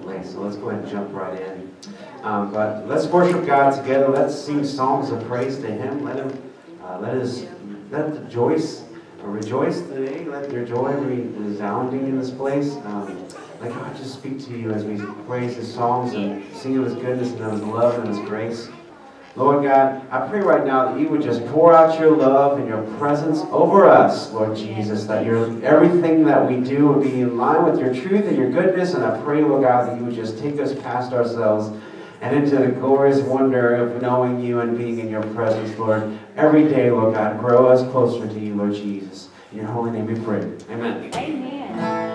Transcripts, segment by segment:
So let's go ahead and jump right in. Um, but let's worship God together. Let's sing songs of praise to Him. Let Him, uh, let us, let the joys, uh, rejoice today. Let your joy be resounding in this place. Um, let God just speak to you as we praise His songs and sing of His goodness and of His love and His grace. Lord God, I pray right now that you would just pour out your love and your presence over us, Lord Jesus, that your everything that we do would be in line with your truth and your goodness. And I pray, Lord God, that you would just take us past ourselves and into the glorious wonder of knowing you and being in your presence, Lord. Every day, Lord God, grow us closer to you, Lord Jesus. In your holy name we pray. Amen. Amen.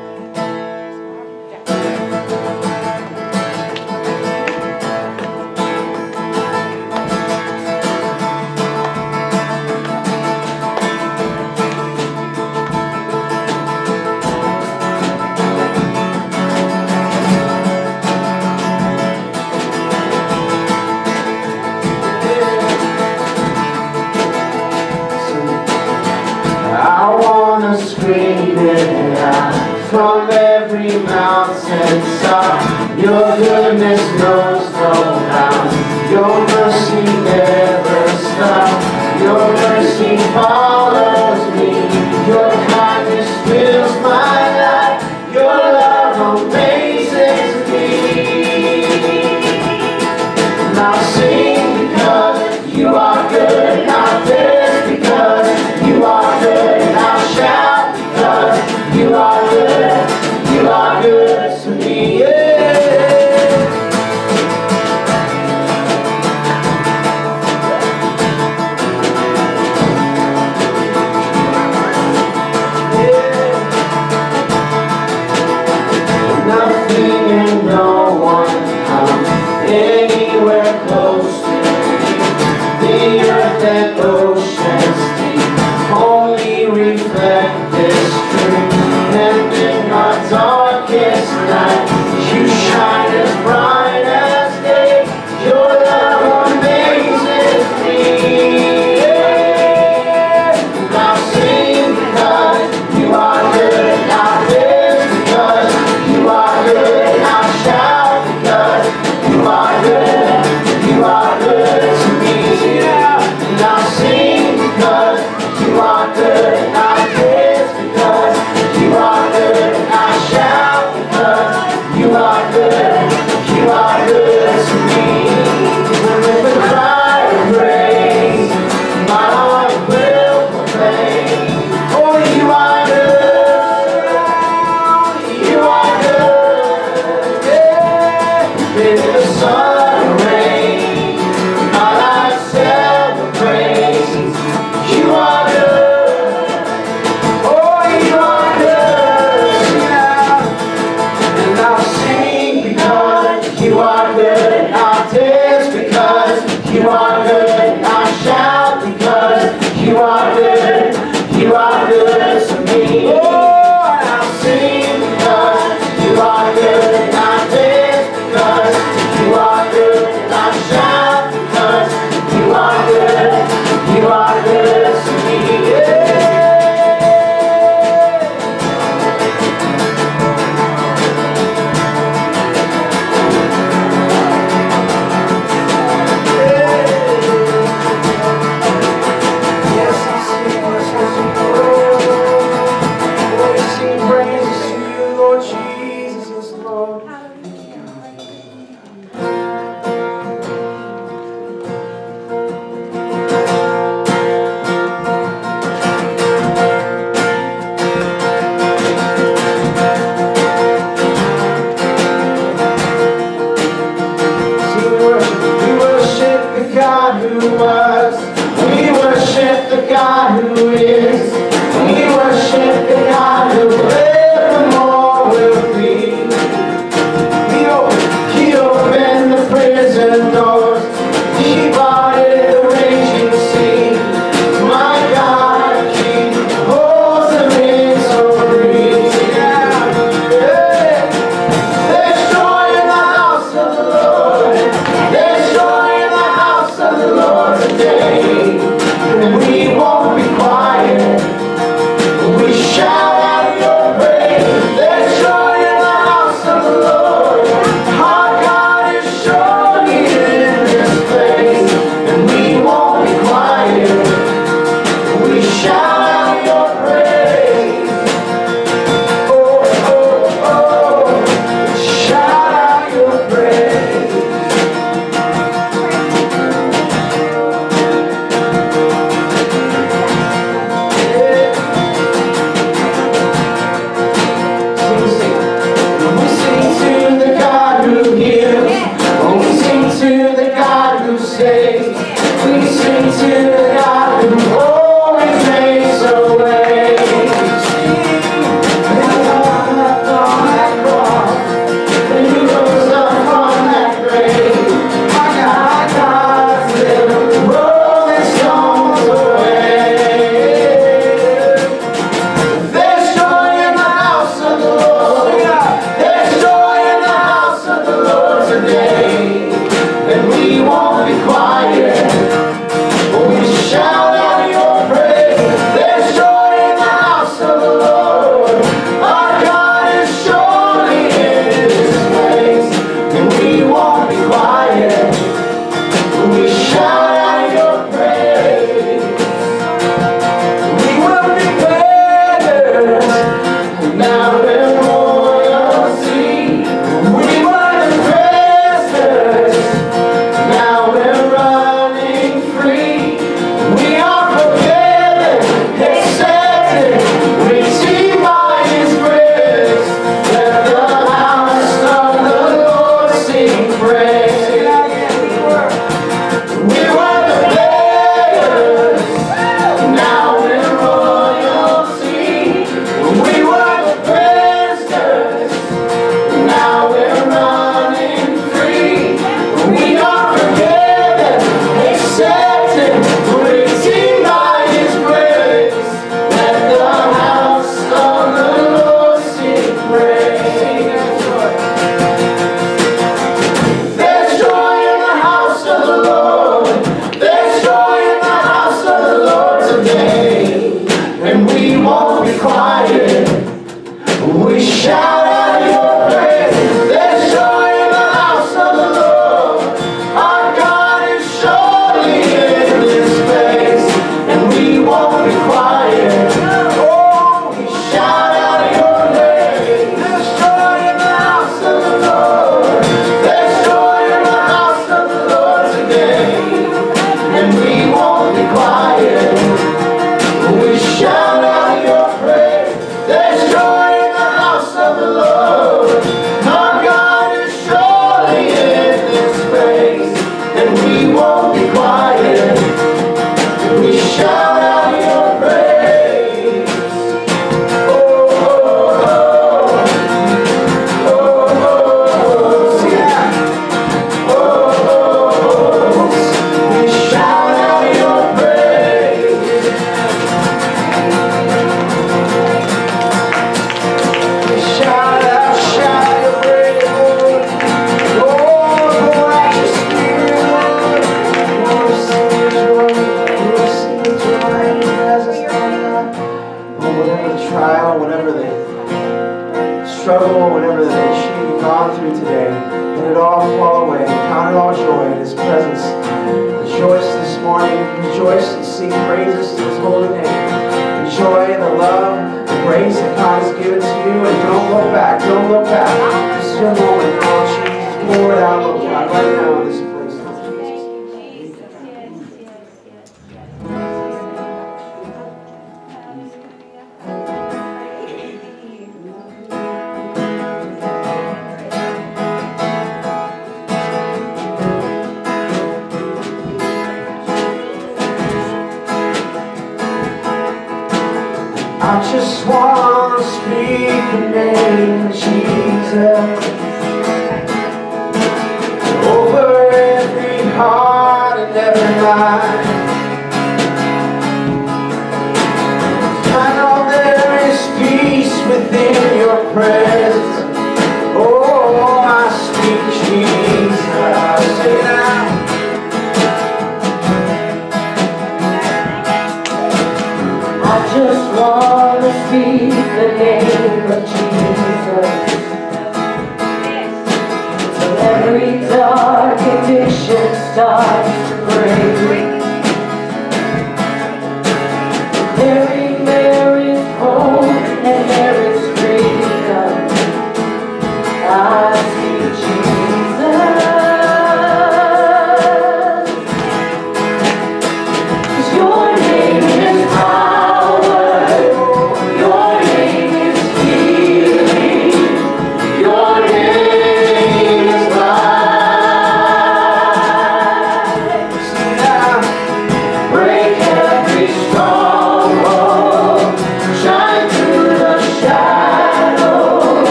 The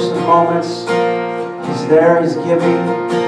first moments. He's there, He's giving.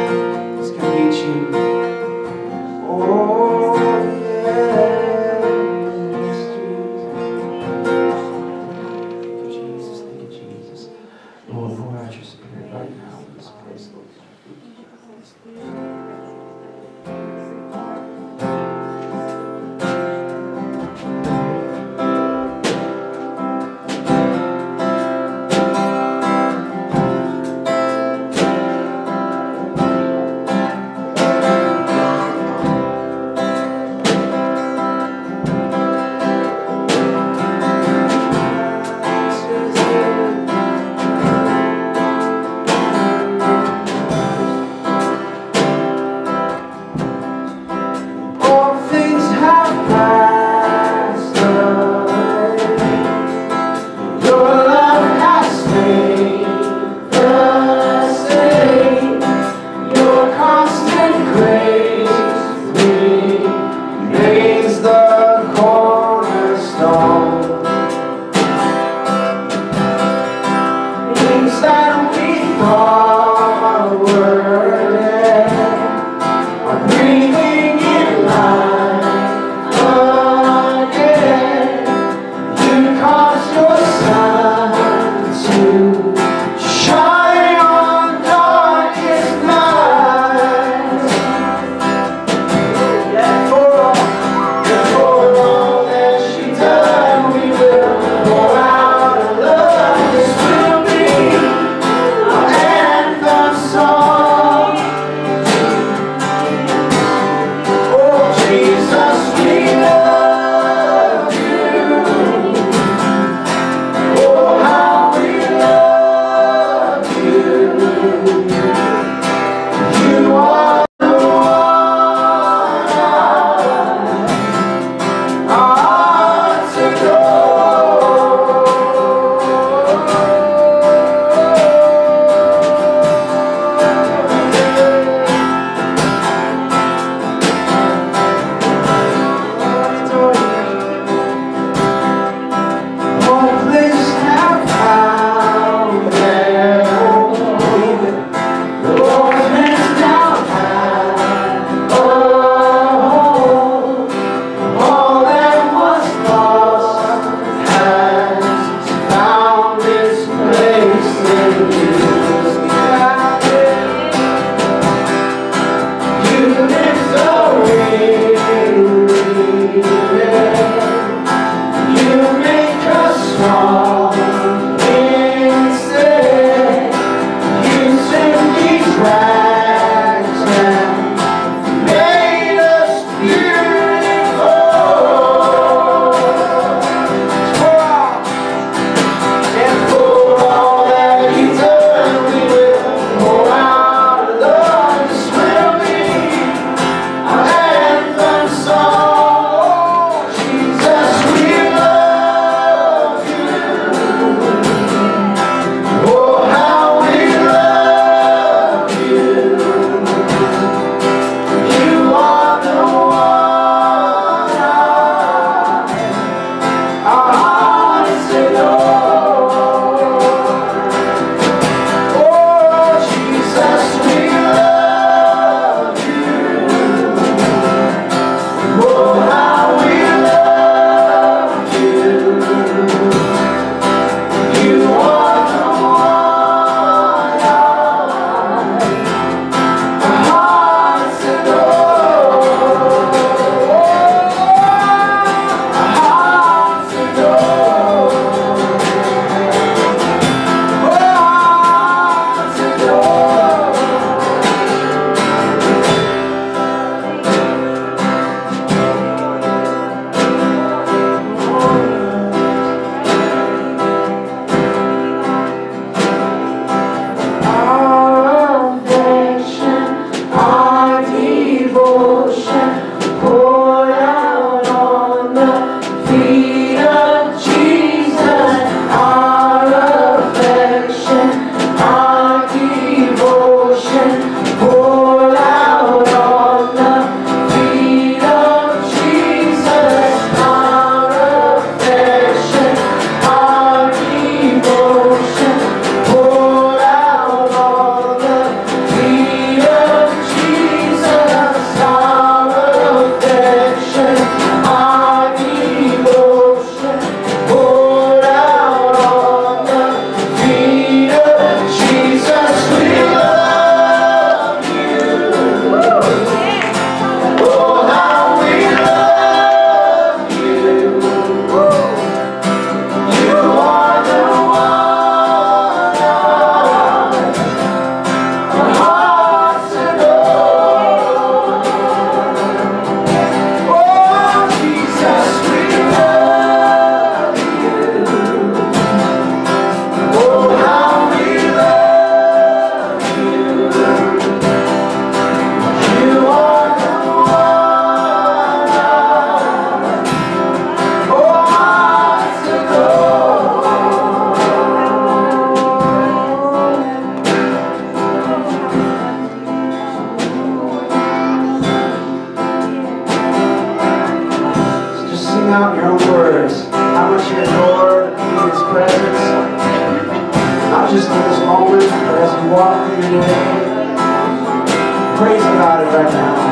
Praise God right now.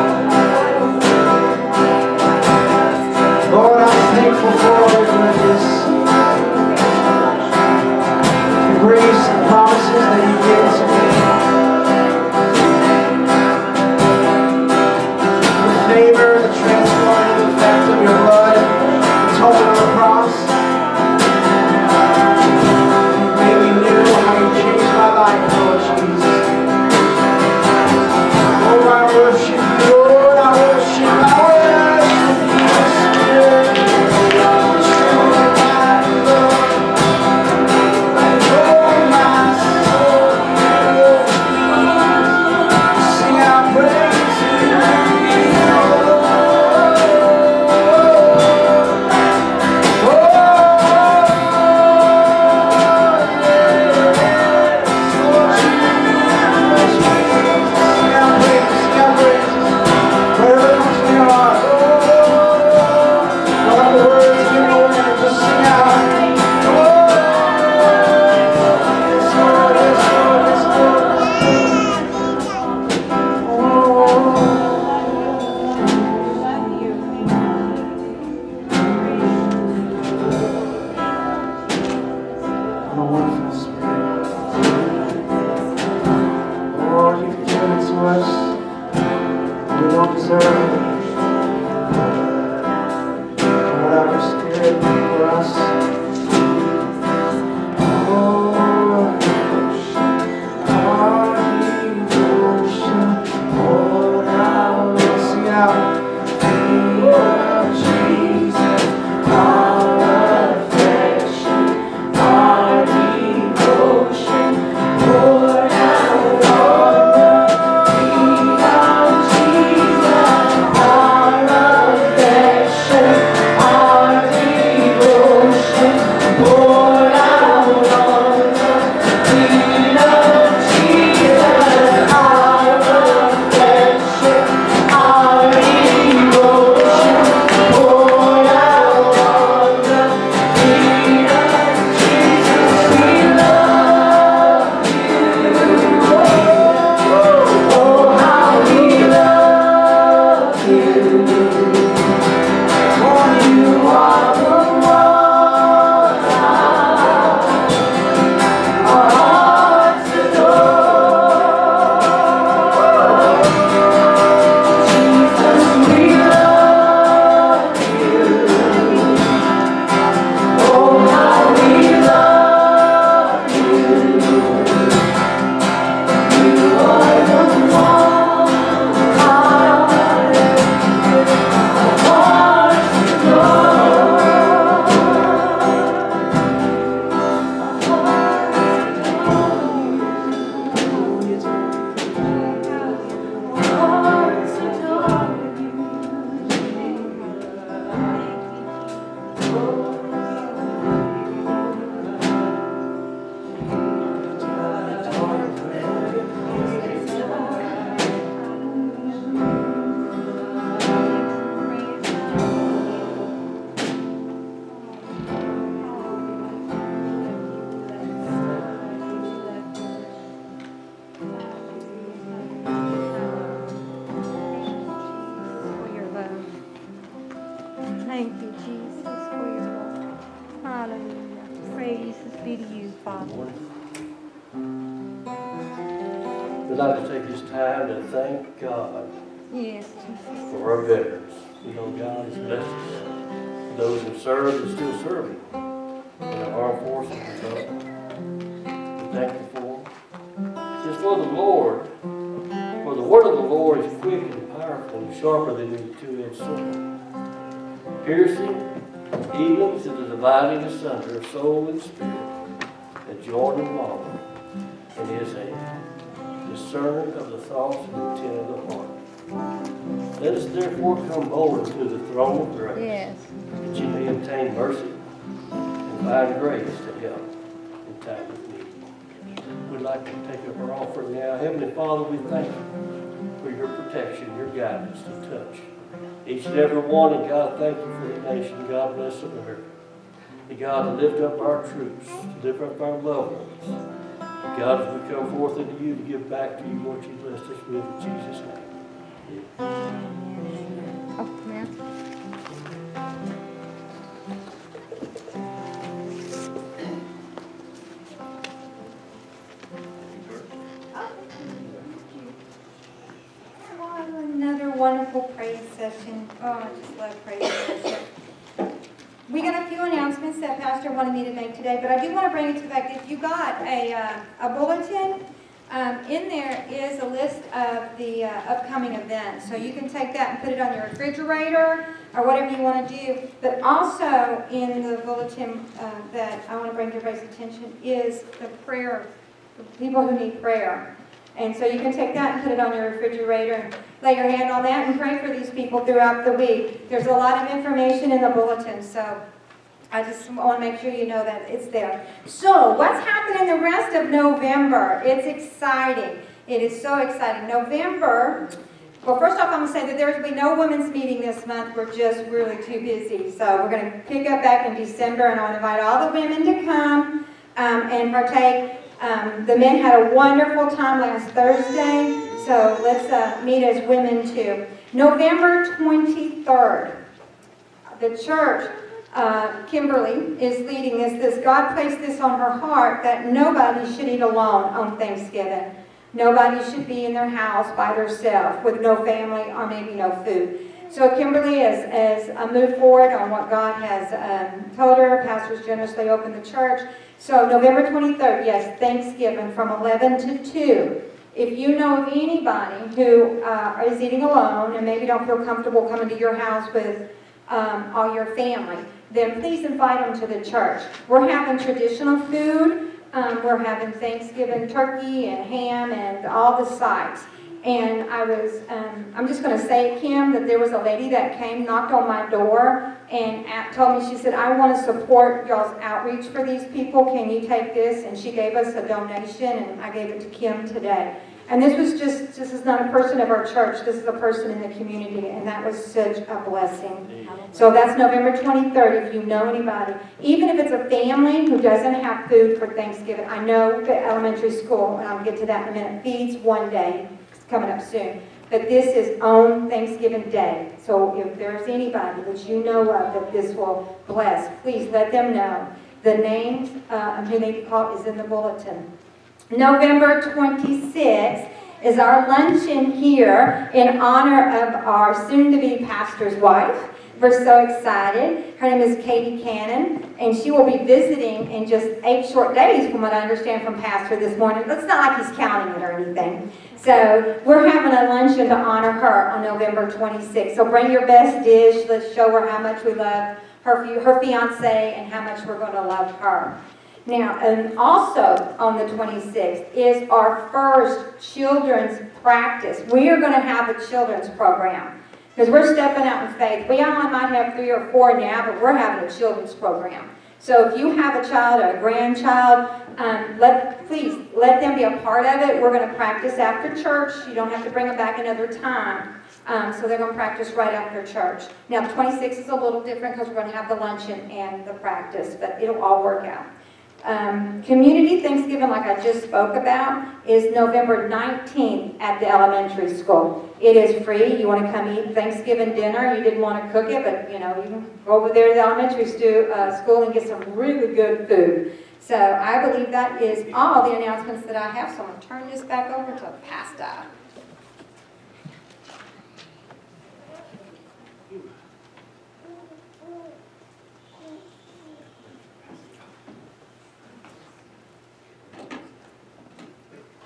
your guidance to touch each and every one. And God, thank you for the nation. God bless America. And God, lift up our troops, to lift up our loved ones. And God, as we come forth into you to give back to you what you blessed us with in Jesus' name. Amen. Oh. Wonderful praise session. Oh, I just love praise session. We got a few announcements that Pastor wanted me to make today, but I do want to bring it to the fact, if you got a, uh, a bulletin, um, in there is a list of the uh, upcoming events. So you can take that and put it on your refrigerator or whatever you want to do. But also in the bulletin uh, that I want to bring to everybody's attention is the prayer, the people who need prayer. And so you can take that and put it on your refrigerator and lay your hand on that and pray for these people throughout the week. There's a lot of information in the bulletin, so I just want to make sure you know that it's there. So what's happening the rest of November? It's exciting. It is so exciting. November, well, first off, I'm going to say that there will be no women's meeting this month. We're just really too busy. So we're going to pick up back in December, and I'll invite all the women to come um, and partake. Um, the men had a wonderful time last Thursday, so let's uh, meet as women too. November 23rd, the church, uh, Kimberly, is leading this. This God placed this on her heart that nobody should eat alone on Thanksgiving. Nobody should be in their house by themselves with no family or maybe no food. So Kimberly has, has uh, moved forward on what God has um, told her. Pastors generously opened the church. So November 23rd, yes, Thanksgiving from 11 to 2. If you know of anybody who uh, is eating alone and maybe don't feel comfortable coming to your house with um, all your family, then please invite them to the church. We're having traditional food. Um, we're having Thanksgiving turkey and ham and all the sides. And I was, um, I'm just going to say it, Kim, that there was a lady that came, knocked on my door, and at, told me, she said, I want to support y'all's outreach for these people. Can you take this? And she gave us a donation, and I gave it to Kim today. And this was just, this is not a person of our church, this is a person in the community, and that was such a blessing. So that's November 23rd, if you know anybody. Even if it's a family who doesn't have food for Thanksgiving, I know the elementary school, and I'll get to that in a minute, feeds one day, coming up soon. But this is on Thanksgiving Day. So if there's anybody that you know of that this will bless, please let them know. The names uh, of who they can call is in the bulletin. November 26th is our luncheon here in honor of our soon-to-be pastor's wife. We're so excited. Her name is Katie Cannon, and she will be visiting in just eight short days, from what I understand from Pastor this morning. It's not like he's counting it or anything. So we're having a luncheon to honor her on November 26th. So bring your best dish. Let's show her how much we love her, her fiance and how much we're going to love her. Now, and also on the 26th is our first children's practice. We are going to have a children's program because we're stepping out in faith. We only might have three or four now, but we're having a children's program. So if you have a child or a grandchild, um, let please let them be a part of it. We're going to practice after church. You don't have to bring them back another time. Um, so they're going to practice right after church. Now, 26 is a little different because we're going to have the luncheon and the practice, but it'll all work out. Um, community Thanksgiving, like I just spoke about, is November 19th at the elementary school. It is free. You want to come eat Thanksgiving dinner. You didn't want to cook it, but you know, you can go over there to the elementary stu- uh, school and get some really good food. So I believe that is all the announcements that I have. So I'm going to turn this back over to Pastor.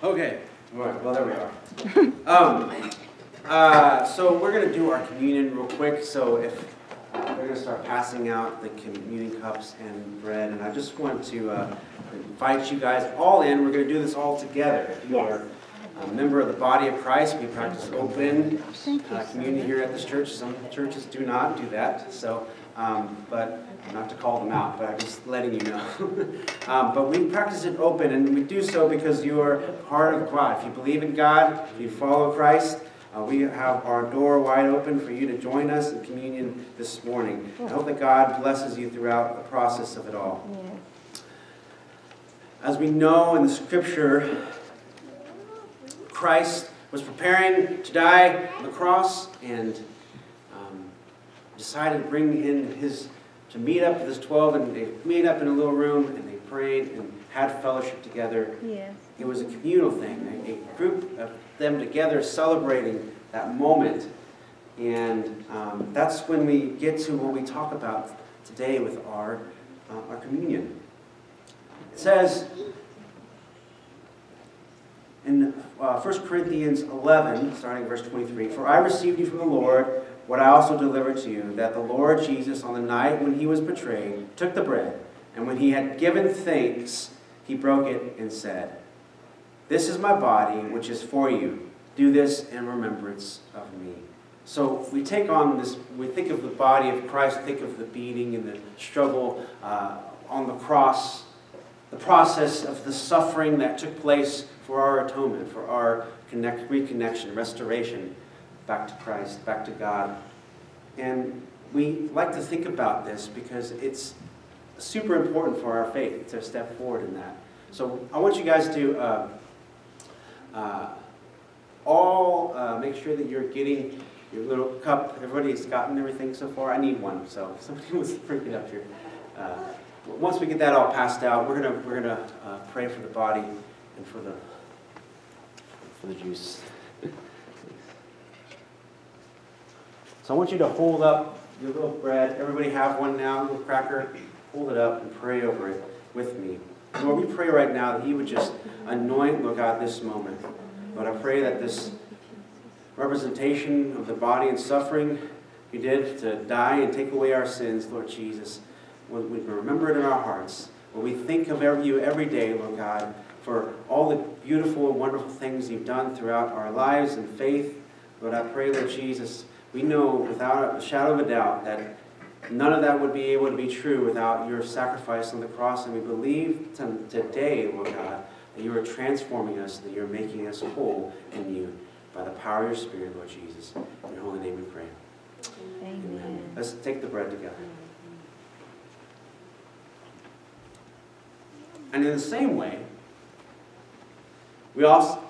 Okay, all right, well, there we are. Um, uh, so we're gonna do our communion real quick, so if, uh, we're gonna start passing out the communion cups and bread, and I just want to, uh, invite you guys all in, we're gonna do this all together. If you are a member of the body of Christ, we practice open uh, communion here at this church, some churches do not do that, so, um, but, not to call them out, but I'm just letting you know. um, but we practice it open, and we do so because you are part of God. If you believe in God, if you follow Christ, uh, we have our door wide open for you to join us in communion this morning. I hope that God blesses you throughout the process of it all. as we know in the scripture, Christ was preparing to die on the cross and decided to bring in his, to meet up with his 12, and they meet up in a little room and they prayed and had fellowship together. Yes. It was a communal thing, a, a group of them together celebrating that moment. And um, that's when we get to what we talk about today with our, uh, our communion. It says in uh, 1 Corinthians 11, starting verse 23, For I received you from the Lord what I also delivered to you, that the Lord Jesus, on the night when he was betrayed, took the bread, and when he had given thanks, he broke it and said, This is my body, which is for you. Do this in remembrance of me. So we take on this, we think of the body of Christ, think of the beating and the struggle uh, on the cross, the process of the suffering that took place for our atonement, for our connect, reconnection, restoration back to Christ, back to God. And we like to think about this because it's super important for our faith to step forward in that. So I want you guys to uh, uh, all uh, make sure that you're getting your little cup. Everybody's gotten everything so far. I need one, so somebody was freaking up here. Uh, once we get that all passed out, we're gonna we're gonna uh, pray for the body and for the for the juice. So I want you to hold up your little bread. Everybody have one now, little cracker. Hold it up and pray over it with me. Lord, we pray right now that He would just anoint, Lord God, this moment. Lord, I pray that this representation of the body and suffering you did to die and take away our sins, Lord Jesus, we remember it in our hearts, when we think of you every day, Lord God, for all the beautiful and wonderful things you've done throughout our lives and faith. Lord, I pray, Lord Jesus, we know without a shadow of a doubt that none of that would be able to be true without your sacrifice on the cross. And we believe today, Lord God, that you are transforming us, that you're making us whole in you by the power of your Spirit, Lord Jesus. In your holy name we pray. Amen. Amen. Let's take the bread together. And in the same way, we also,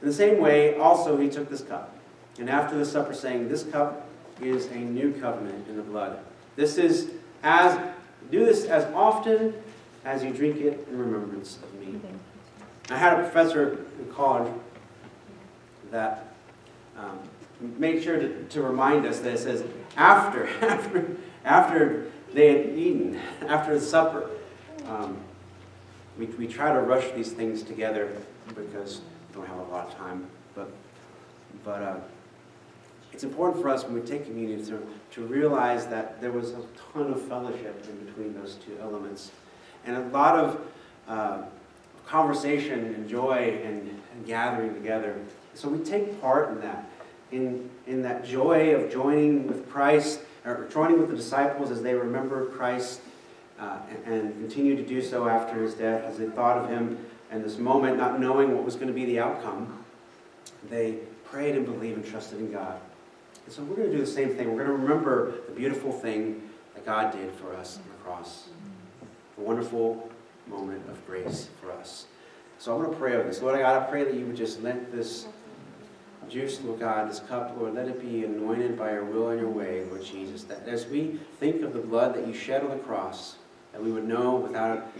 in the same way, also he took this cup. And after the supper, saying, This cup is a new covenant in the blood. This is as do this as often as you drink it in remembrance of me. I had a professor in college that um, made sure to, to remind us that it says after after after they had eaten after the supper. Um, we, we try to rush these things together because we don't have a lot of time. But, but uh, it's important for us when we take communion to, to realize that there was a ton of fellowship in between those two elements. And a lot of uh, conversation and joy and, and gathering together. So we take part in that, in, in that joy of joining with Christ, or joining with the disciples as they remember Christ uh, and, and continue to do so after his death as they thought of him and this moment, not knowing what was going to be the outcome. They prayed and believed and trusted in God. And so we're going to do the same thing. We're going to remember the beautiful thing that God did for us on the cross. A wonderful moment of grace for us. So I'm going to pray over this. Lord God, I pray that you would just let this juice, Lord God, this cup, Lord, let it be anointed by your will and your way, Lord Jesus. That as we think of the blood that you shed on the cross, that we would know without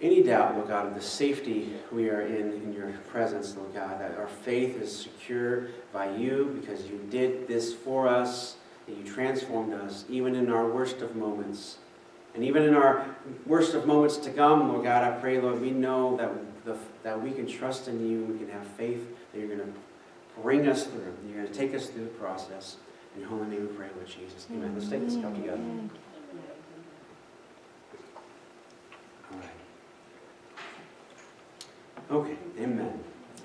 any doubt, Lord God, of the safety we are in in your presence, Lord God, that our faith is secure by you because you did this for us, that you transformed us, even in our worst of moments. And even in our worst of moments to come, Lord God, I pray, Lord, we know that, the, that we can trust in you, we can have faith that you're going to bring us through, you're going to take us through the process. In your holy name we pray, Lord Jesus. Amen. Let's take this cup together. All right. Okay, amen.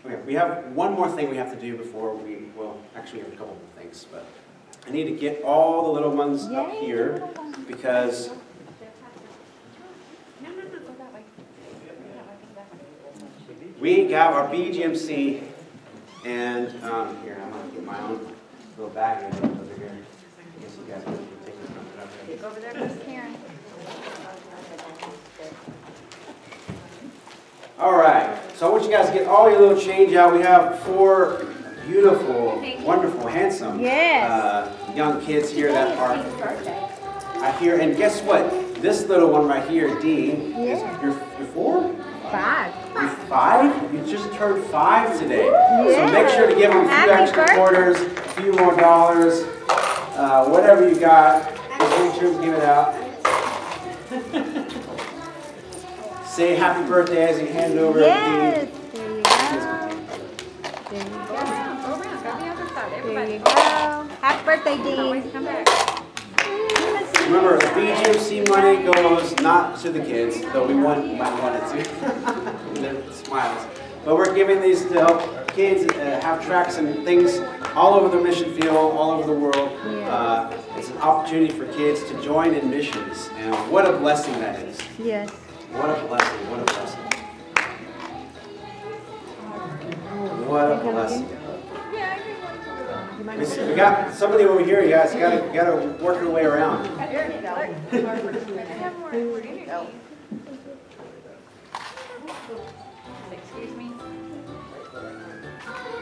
Okay, we have one more thing we have to do before we, well, actually, we have a couple more things, but I need to get all the little ones up here because we got our BGMC and, um, here, I'm gonna get my own little bag over here. I guess you guys can take this one. Over there, Miss Karen. All right. So I want you guys to get all your little change out. We have four beautiful, wonderful, handsome Yes. uh, young kids here that are are here. And guess what? This little one right here, Dean, is Yeah. you're, you're four? Five. You're five? You just turned five today. So make sure to give them a few Happy extra birthday. quarters, a few more dollars, uh, whatever you got. Just make sure to give it out. Say happy birthday as you hand over Yes. Dean. There you go. There you go. There you go. Happy birthday, Dean. Remember, the BGMC money goes not to the kids, though we want, might want it to. Smiles. But we're giving these to help kids uh, have tracks and things all over the mission field, all over the world. Uh, it's an opportunity for kids to join in missions. And what a blessing that is. Yes. What a blessing, what a blessing. What a blessing. We got somebody over here, you guys gotta, gotta work your way around.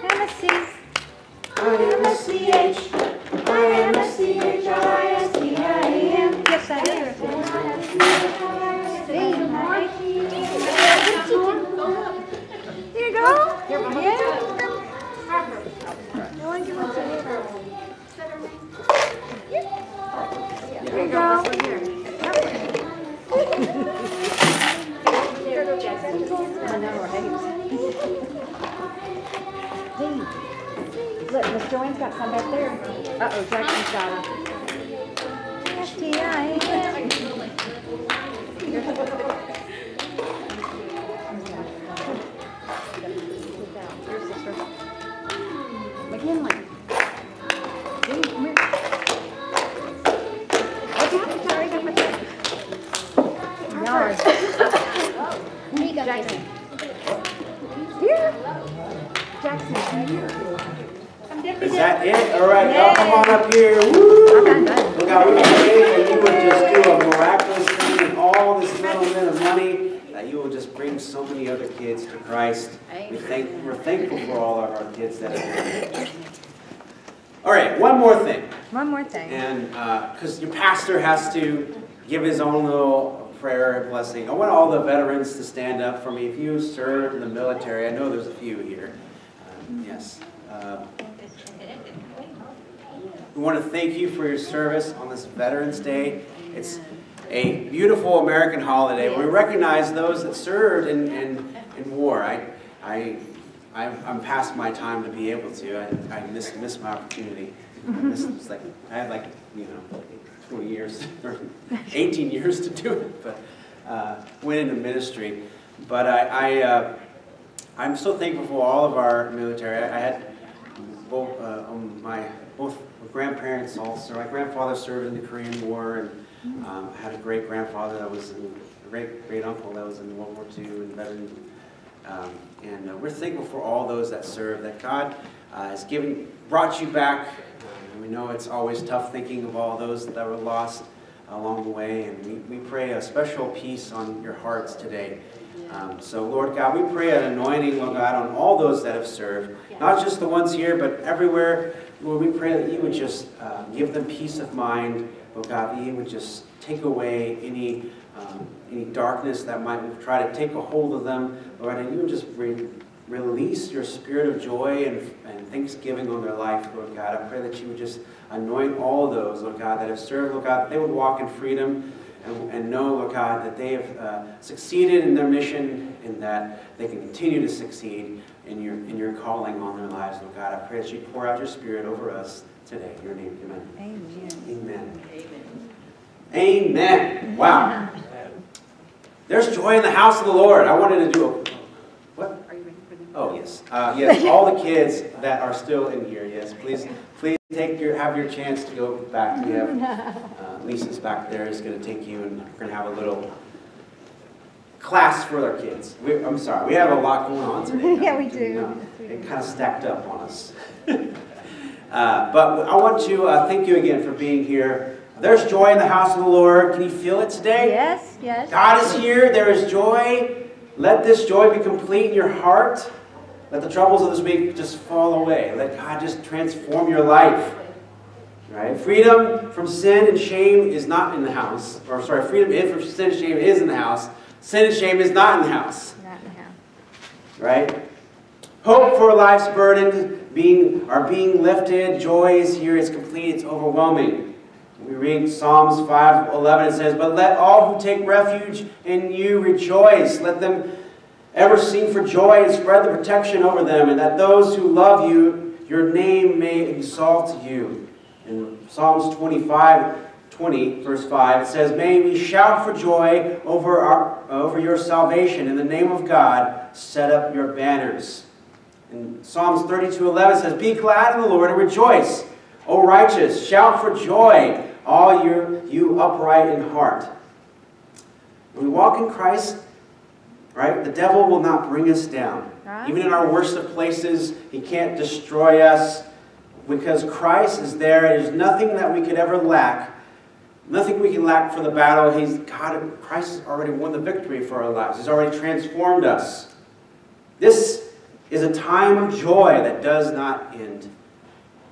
Hennessy. I-M-C-H, I-M-C-H-R-I-S-T-I-A-M. Yes, I do. Here you go. Yeah. I want to give it to you. Here you go. Look, Miss Joanne's got some back there. Uh-oh, Jackson's got them. S-T-I-A-M. Your McKinley. Dean, come here. Yard. Jackson. Here. Jackson, come here. Is that it? All right, y'all come on up here. Woo! Look out, we pray that you would just do a miraculous thing with all this little bit of money, that you will just bring so many other kids to Christ. We thank, we're thankful for all of our kids that are here. All right, one more thing. One more thing. And, because your pastor has to give his own little prayer and blessing, I want all the veterans to stand up for me. If you served in the military, I know there's a few here. Um, Yes. Uh, We want to thank you for your service on this Veterans Day. It's a beautiful American holiday. We recognize those that served in, in, in war. I, I, I'm I'm past my time to be able to. I, I missed, missed my opportunity. I missed, like, I had like, you know, 20 years, or 18 years to do it, but uh, went into ministry. But I, I, uh, I'm so thankful for all of our military. I I had both, uh, um, my, both grandparents also, my grandfather served in the Korean War, and um, I had a great grandfather that was in, a great great uncle that was in World War II and veteran. Um, and uh, we're thankful for all those that serve, that God uh, has given, brought you back. And we know it's always tough thinking of all those that were lost along the way, and we, we pray a special peace on your hearts today. Um, so, Lord God, we pray an anointing, Lord God, on all those that have served, not just the ones here, but everywhere. Lord, we pray that you would just uh, give them peace of mind, That you would just take away any, um, any darkness that might try to take a hold of them, Lord, and you would just bring, release your spirit of joy and, and thanksgiving on their life, Lord God. I pray that you would just anoint all those, Lord God, that have served, Lord God, they would walk in freedom and, and know, Lord God, that they have uh, succeeded in their mission and that they can continue to succeed in your, in your calling on their lives, Lord God. I pray that you pour out your spirit over us today. In your name, amen. Amen. Amen. Amen. Wow. There's joy in the house of the Lord. I wanted to do a, what? Are you ready for them? Oh, yes. Uh, yes, all the kids that are still in here, yes, please, please take your, have your chance to go back. We have, uh, Lisa's back there is going to take you and we're going to have a little class for our kids. We, I'm sorry, we have a lot going on today. Yeah, we do. No, It kind of stacked up on us. Uh, But I want to uh, thank you again for being here. There's joy in the house of the Lord. Can you feel it today? Yes, yes. God is here. There is joy. let this joy be complete in your heart. Let the troubles of this week just fall away. Let God just transform your life. Right? Freedom from sin and shame is not in the house. Or sorry, freedom from sin and shame is in the house. Sin and shame is not in the house. Not in the house. Right? Hope for life's burden being are being lifted. Joy is here. It's complete. It's overwhelming. We read Psalms 5:11. It says, "But let all who take refuge in you rejoice. Let them ever sing for joy and spread the protection over them, and that those who love you, your name may exalt you." In Psalms 25, 20, verse 5, it says, May we shout for joy over, our, over your salvation. In the name of God, set up your banners. In Psalms 32, 11 says, Be glad in the Lord and rejoice. O righteous, shout for joy, all your, you upright in heart. When we walk in Christ, right, the devil will not bring us down. Right. Even in our worst of places, he can't destroy us because Christ is there. There's nothing that we could ever lack. Nothing we can lack for the battle. He's God. Christ has already won the victory for our lives. He's already transformed us. This is a time of joy that does not end.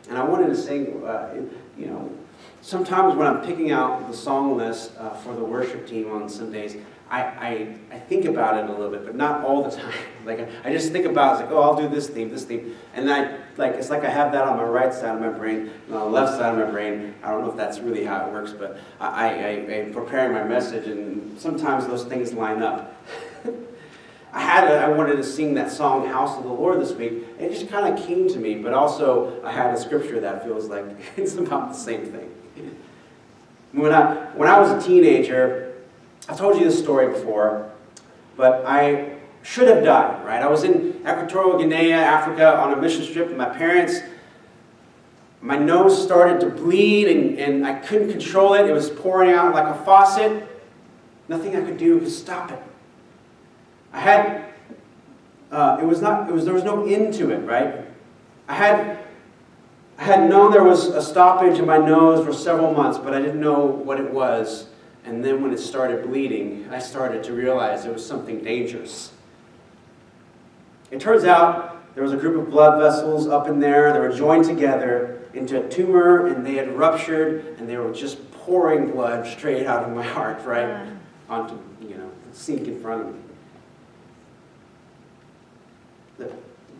And I wanted to sing, uh, you know, sometimes when I'm picking out the song list uh, for the worship team on Sundays, I, I, I think about it a little bit, but not all the time. Like I, just think about it's like, oh, I'll do this theme, this theme, and I like it's like I have that on my right side of my brain, and on the left side of my brain. I don't know if that's really how it works, but I, I, I am preparing my message, and sometimes those things line up. I had a, I wanted to sing that song "House of the Lord" this week. It just kind of came to me, but also I had a scripture that feels like it's about the same thing. When I when I was a teenager, I've told you this story before, but I should have died, right? I was in Equatorial Guinea, Africa, on a mission trip with my parents. My nose started to bleed and, and I couldn't control it. It was pouring out like a faucet. Nothing I could do could stop it. I had, uh, it was not, it was, there was no end to it, right? I had, I had known there was a stoppage in my nose for several months, but I didn't know what it was. And then when it started bleeding, I started to realize it was something dangerous. It turns out there was a group of blood vessels up in there. They were joined together into a tumor, and they had ruptured, and they were just pouring blood straight out of my heart, right, onto you know the sink in front of me.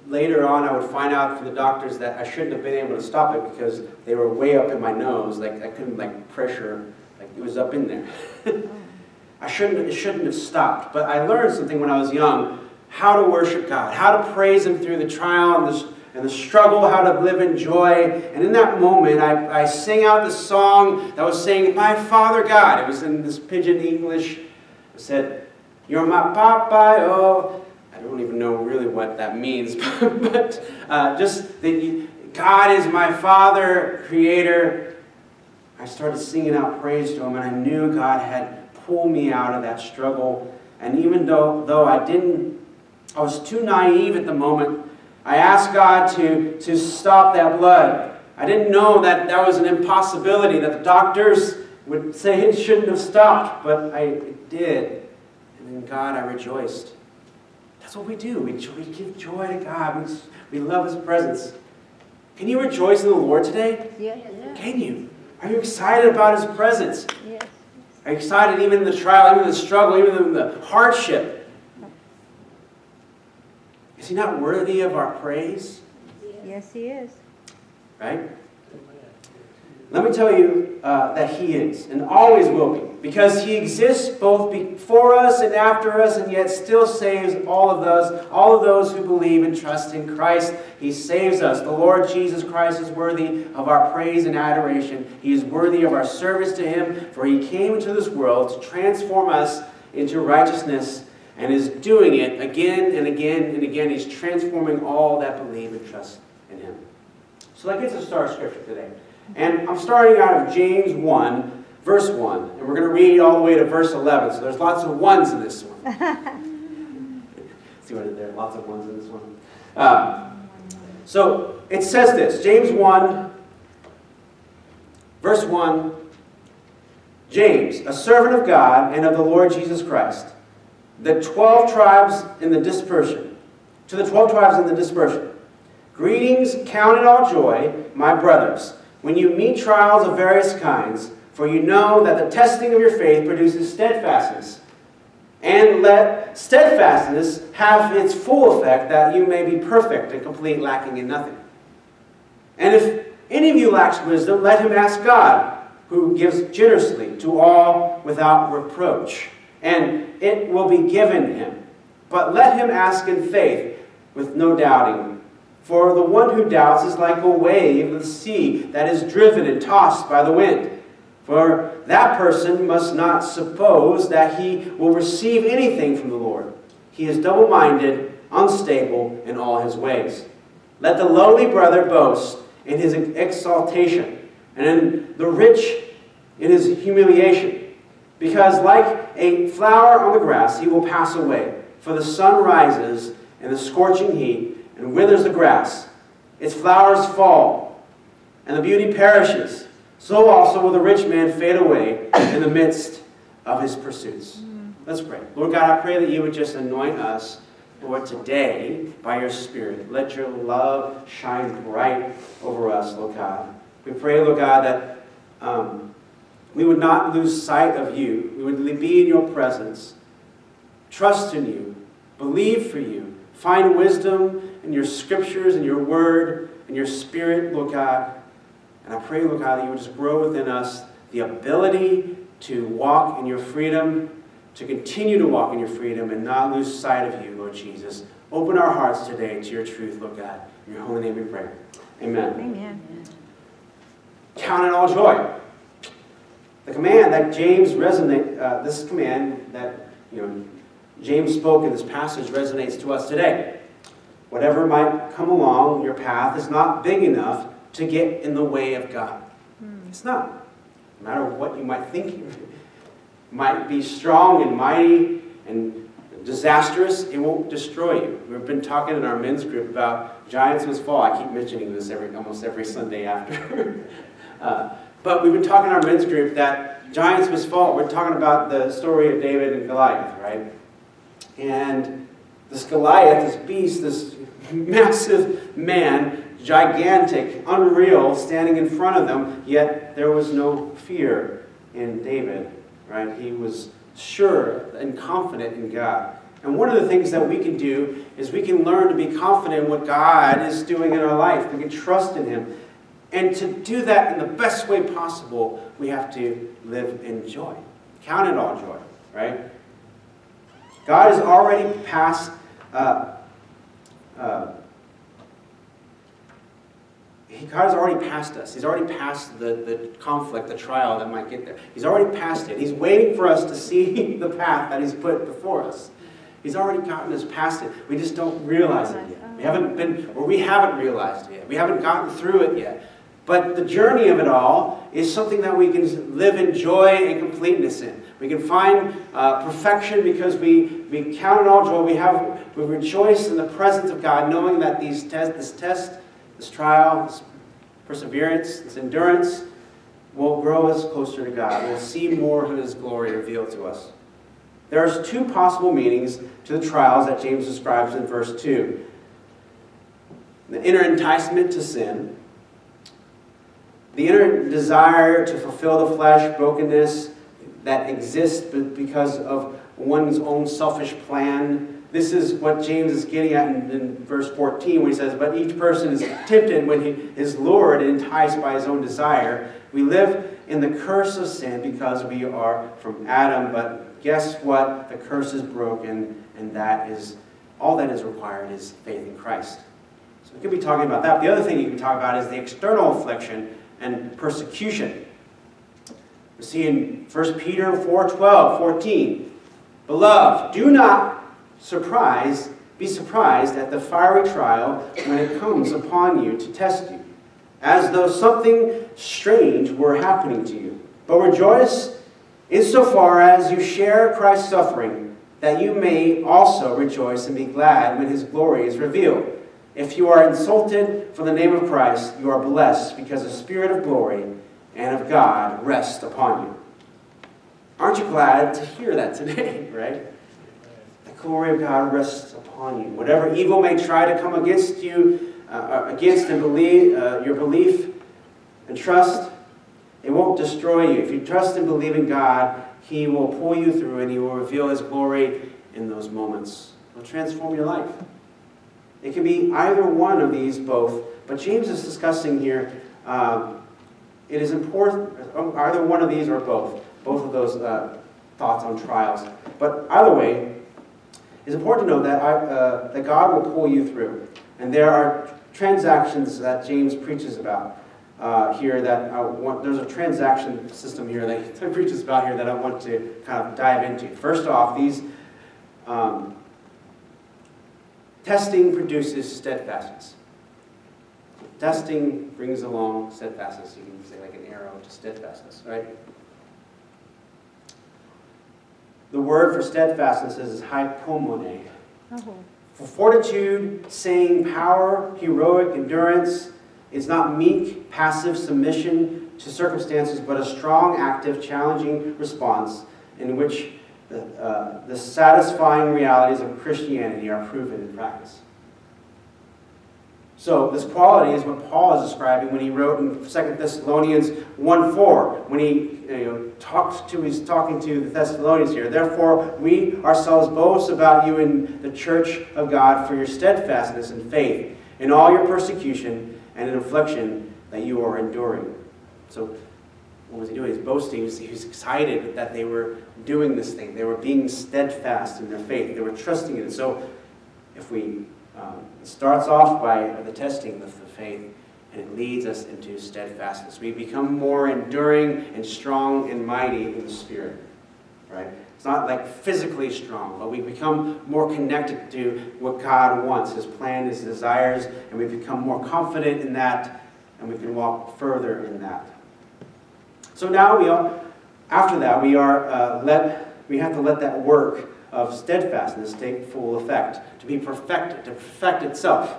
Later on, I would find out from the doctors that I shouldn't have been able to stop it because they were way up in my nose, like I couldn't like pressure, like it was up in there. I shouldn't, it shouldn't have stopped. But I learned something when I was young how to worship God, how to praise Him through the trial and the, and the struggle, how to live in joy. And in that moment, I, I sang out the song that was saying, My Father God. It was in this pidgin English. It said, You're my papa, oh. I don't even know really what that means, but uh, just that you, God is my Father, Creator. I started singing out praise to Him, and I knew God had pulled me out of that struggle. And even though, though I didn't, I was too naive at the moment, I asked God to, to stop that blood. I didn't know that that was an impossibility, that the doctors would say it shouldn't have stopped, but I it did. And in God, I rejoiced. That's what we do. We, we give joy to God. We, we love His presence. Can you rejoice in the Lord today? Yes. Can you? Are you excited about His presence? Yes. Are you excited even in the trial, even in the struggle, even in the hardship? Is He not worthy of our praise? Yes, he is. Right? Let me tell you uh, that He is, and always will be, because He exists both before us and after us, and yet still saves all of those, all of those who believe and trust in Christ. He saves us. The Lord Jesus Christ is worthy of our praise and adoration. He is worthy of our service to Him, for He came into this world to transform us into righteousness, and is doing it again and again and again. He's transforming all that believe and trust in Him. So that gets us to our scripture today. And I'm starting out of James 1, verse 1. And we're going to read all the way to verse 11. So there's lots of ones in this one. See what I did there? Lots of ones in this one. Um, so it says this James 1, verse 1. James, a servant of God and of the Lord Jesus Christ, the 12 tribes in the dispersion, to the 12 tribes in the dispersion. Greetings, count it all joy, my brothers, when you meet trials of various kinds, for you know that the testing of your faith produces steadfastness. And let steadfastness have its full effect, that you may be perfect and complete, lacking in nothing. And if any of you lacks wisdom, let him ask God, who gives generously to all without reproach, and it will be given him. But let him ask in faith, with no doubting. For the one who doubts is like a wave of the sea that is driven and tossed by the wind. For that person must not suppose that he will receive anything from the Lord. He is double minded, unstable in all his ways. Let the lowly brother boast in his exaltation, and in the rich in his humiliation. Because, like a flower on the grass, he will pass away. For the sun rises in the scorching heat and withers the grass. Its flowers fall, and the beauty perishes. So also will the rich man fade away in the midst of his pursuits. Let's pray. Lord God, I pray that you would just anoint us, Lord, today by your Spirit. Let your love shine bright over us, Lord God. We pray, Lord God, that um, we would not lose sight of you. We would be in your presence, trust in you, believe for you, find wisdom in your scriptures and your word and your spirit, Lord God. And I pray, Lord God, that you would just grow within us the ability to walk in your freedom, to continue to walk in your freedom and not lose sight of you, Lord Jesus. Open our hearts today to your truth, Lord God. In your holy name we pray. Amen. Amen. Count it all joy. The command that James resonate, uh, this command that you know James spoke in this passage resonates to us today. Whatever might come along your path is not big enough to get in the way of God. It's not. No matter what you might think you might be strong and mighty and disastrous, it won't destroy you. We've been talking in our men's group about giants must fall. I keep mentioning this every almost every Sunday after. uh, but we've been talking in our men's group that giants must fall. We're talking about the story of David and Goliath, right? And this Goliath, this beast, this massive man, gigantic, unreal, standing in front of them, yet there was no fear in David, right? He was sure and confident in God. And one of the things that we can do is we can learn to be confident in what God is doing in our life. We can trust in Him. And to do that in the best way possible, we have to live in joy. Count it all joy, right? God has already passed uh, uh, God has already passed us. He's already passed the, the conflict, the trial that might get there. He's already passed it. He's waiting for us to see the path that He's put before us. He's already gotten us past it. We just don't realize it yet. We haven't been, or we haven't realized it yet. We haven't gotten through it yet. But the journey of it all is something that we can live in joy and completeness in. We can find uh, perfection because we, we count it all joy. We have we rejoice in the presence of God, knowing that these test, this test this trial, this perseverance, this endurance will grow us closer to God. We'll see more of His glory revealed to us. There's two possible meanings to the trials that James describes in verse 2. The inner enticement to sin, the inner desire to fulfill the flesh, brokenness that exists because of one's own selfish plan this is what James is getting at in, in, verse 14 when he says, But each person is tempted when he is lured and enticed by his own desire. We live in the curse of sin because we are from Adam, but guess what? The curse is broken, and that is all that is required is faith in Christ. So we could be talking about that. The other thing you can talk about is the external affliction and persecution. We see in 1 Peter 4 12, 14, Beloved, do not surprised, be surprised at the fiery trial when it comes upon you to test you, as though something strange were happening to you. But rejoice insofar as you share Christ's suffering, that you may also rejoice and be glad when his glory is revealed. If you are insulted for the name of Christ, you are blessed because the Spirit of glory and of God rests upon you. Aren't you glad to hear that today, right? Glory of God rests upon you. Whatever evil may try to come against you, uh, against and believe uh, your belief and trust, it won't destroy you. If you trust and believe in God, He will pull you through and He will reveal His glory in those moments. It will transform your life. It can be either one of these both, but James is discussing here um, it is important, either one of these or both, both of those uh, thoughts on trials. But either way, it's important to know that, uh, that God will pull you through. And there are transactions that James preaches about uh, here that I want, there's a transaction system here that he preaches about here that I want to kind of dive into. First off, these um, testing produces steadfastness. Testing brings along steadfastness. You can say like an arrow to steadfastness, right? The word for steadfastness is hypomone. Oh. For fortitude, saying power, heroic endurance, it's not meek, passive submission to circumstances, but a strong, active, challenging response in which the, uh, the satisfying realities of Christianity are proven in practice. So this quality is what Paul is describing when he wrote in 2 Thessalonians 1.4, when he you know, talks to, he's talking to the Thessalonians here. Therefore, we ourselves boast about you in the church of God for your steadfastness and faith, in all your persecution and in affliction that you are enduring. So what was he doing? He's boasting. He was, he was excited that they were doing this thing. They were being steadfast in their faith. They were trusting in it. So if we um, it starts off by the testing of the faith, and it leads us into steadfastness. We become more enduring and strong and mighty in the Spirit, right? It's not like physically strong, but we become more connected to what God wants, His plan, His desires, and we become more confident in that, and we can walk further in that. So now we are, after that, we are uh, let, we have to let that work of steadfastness take full effect, to be perfected, to perfect itself.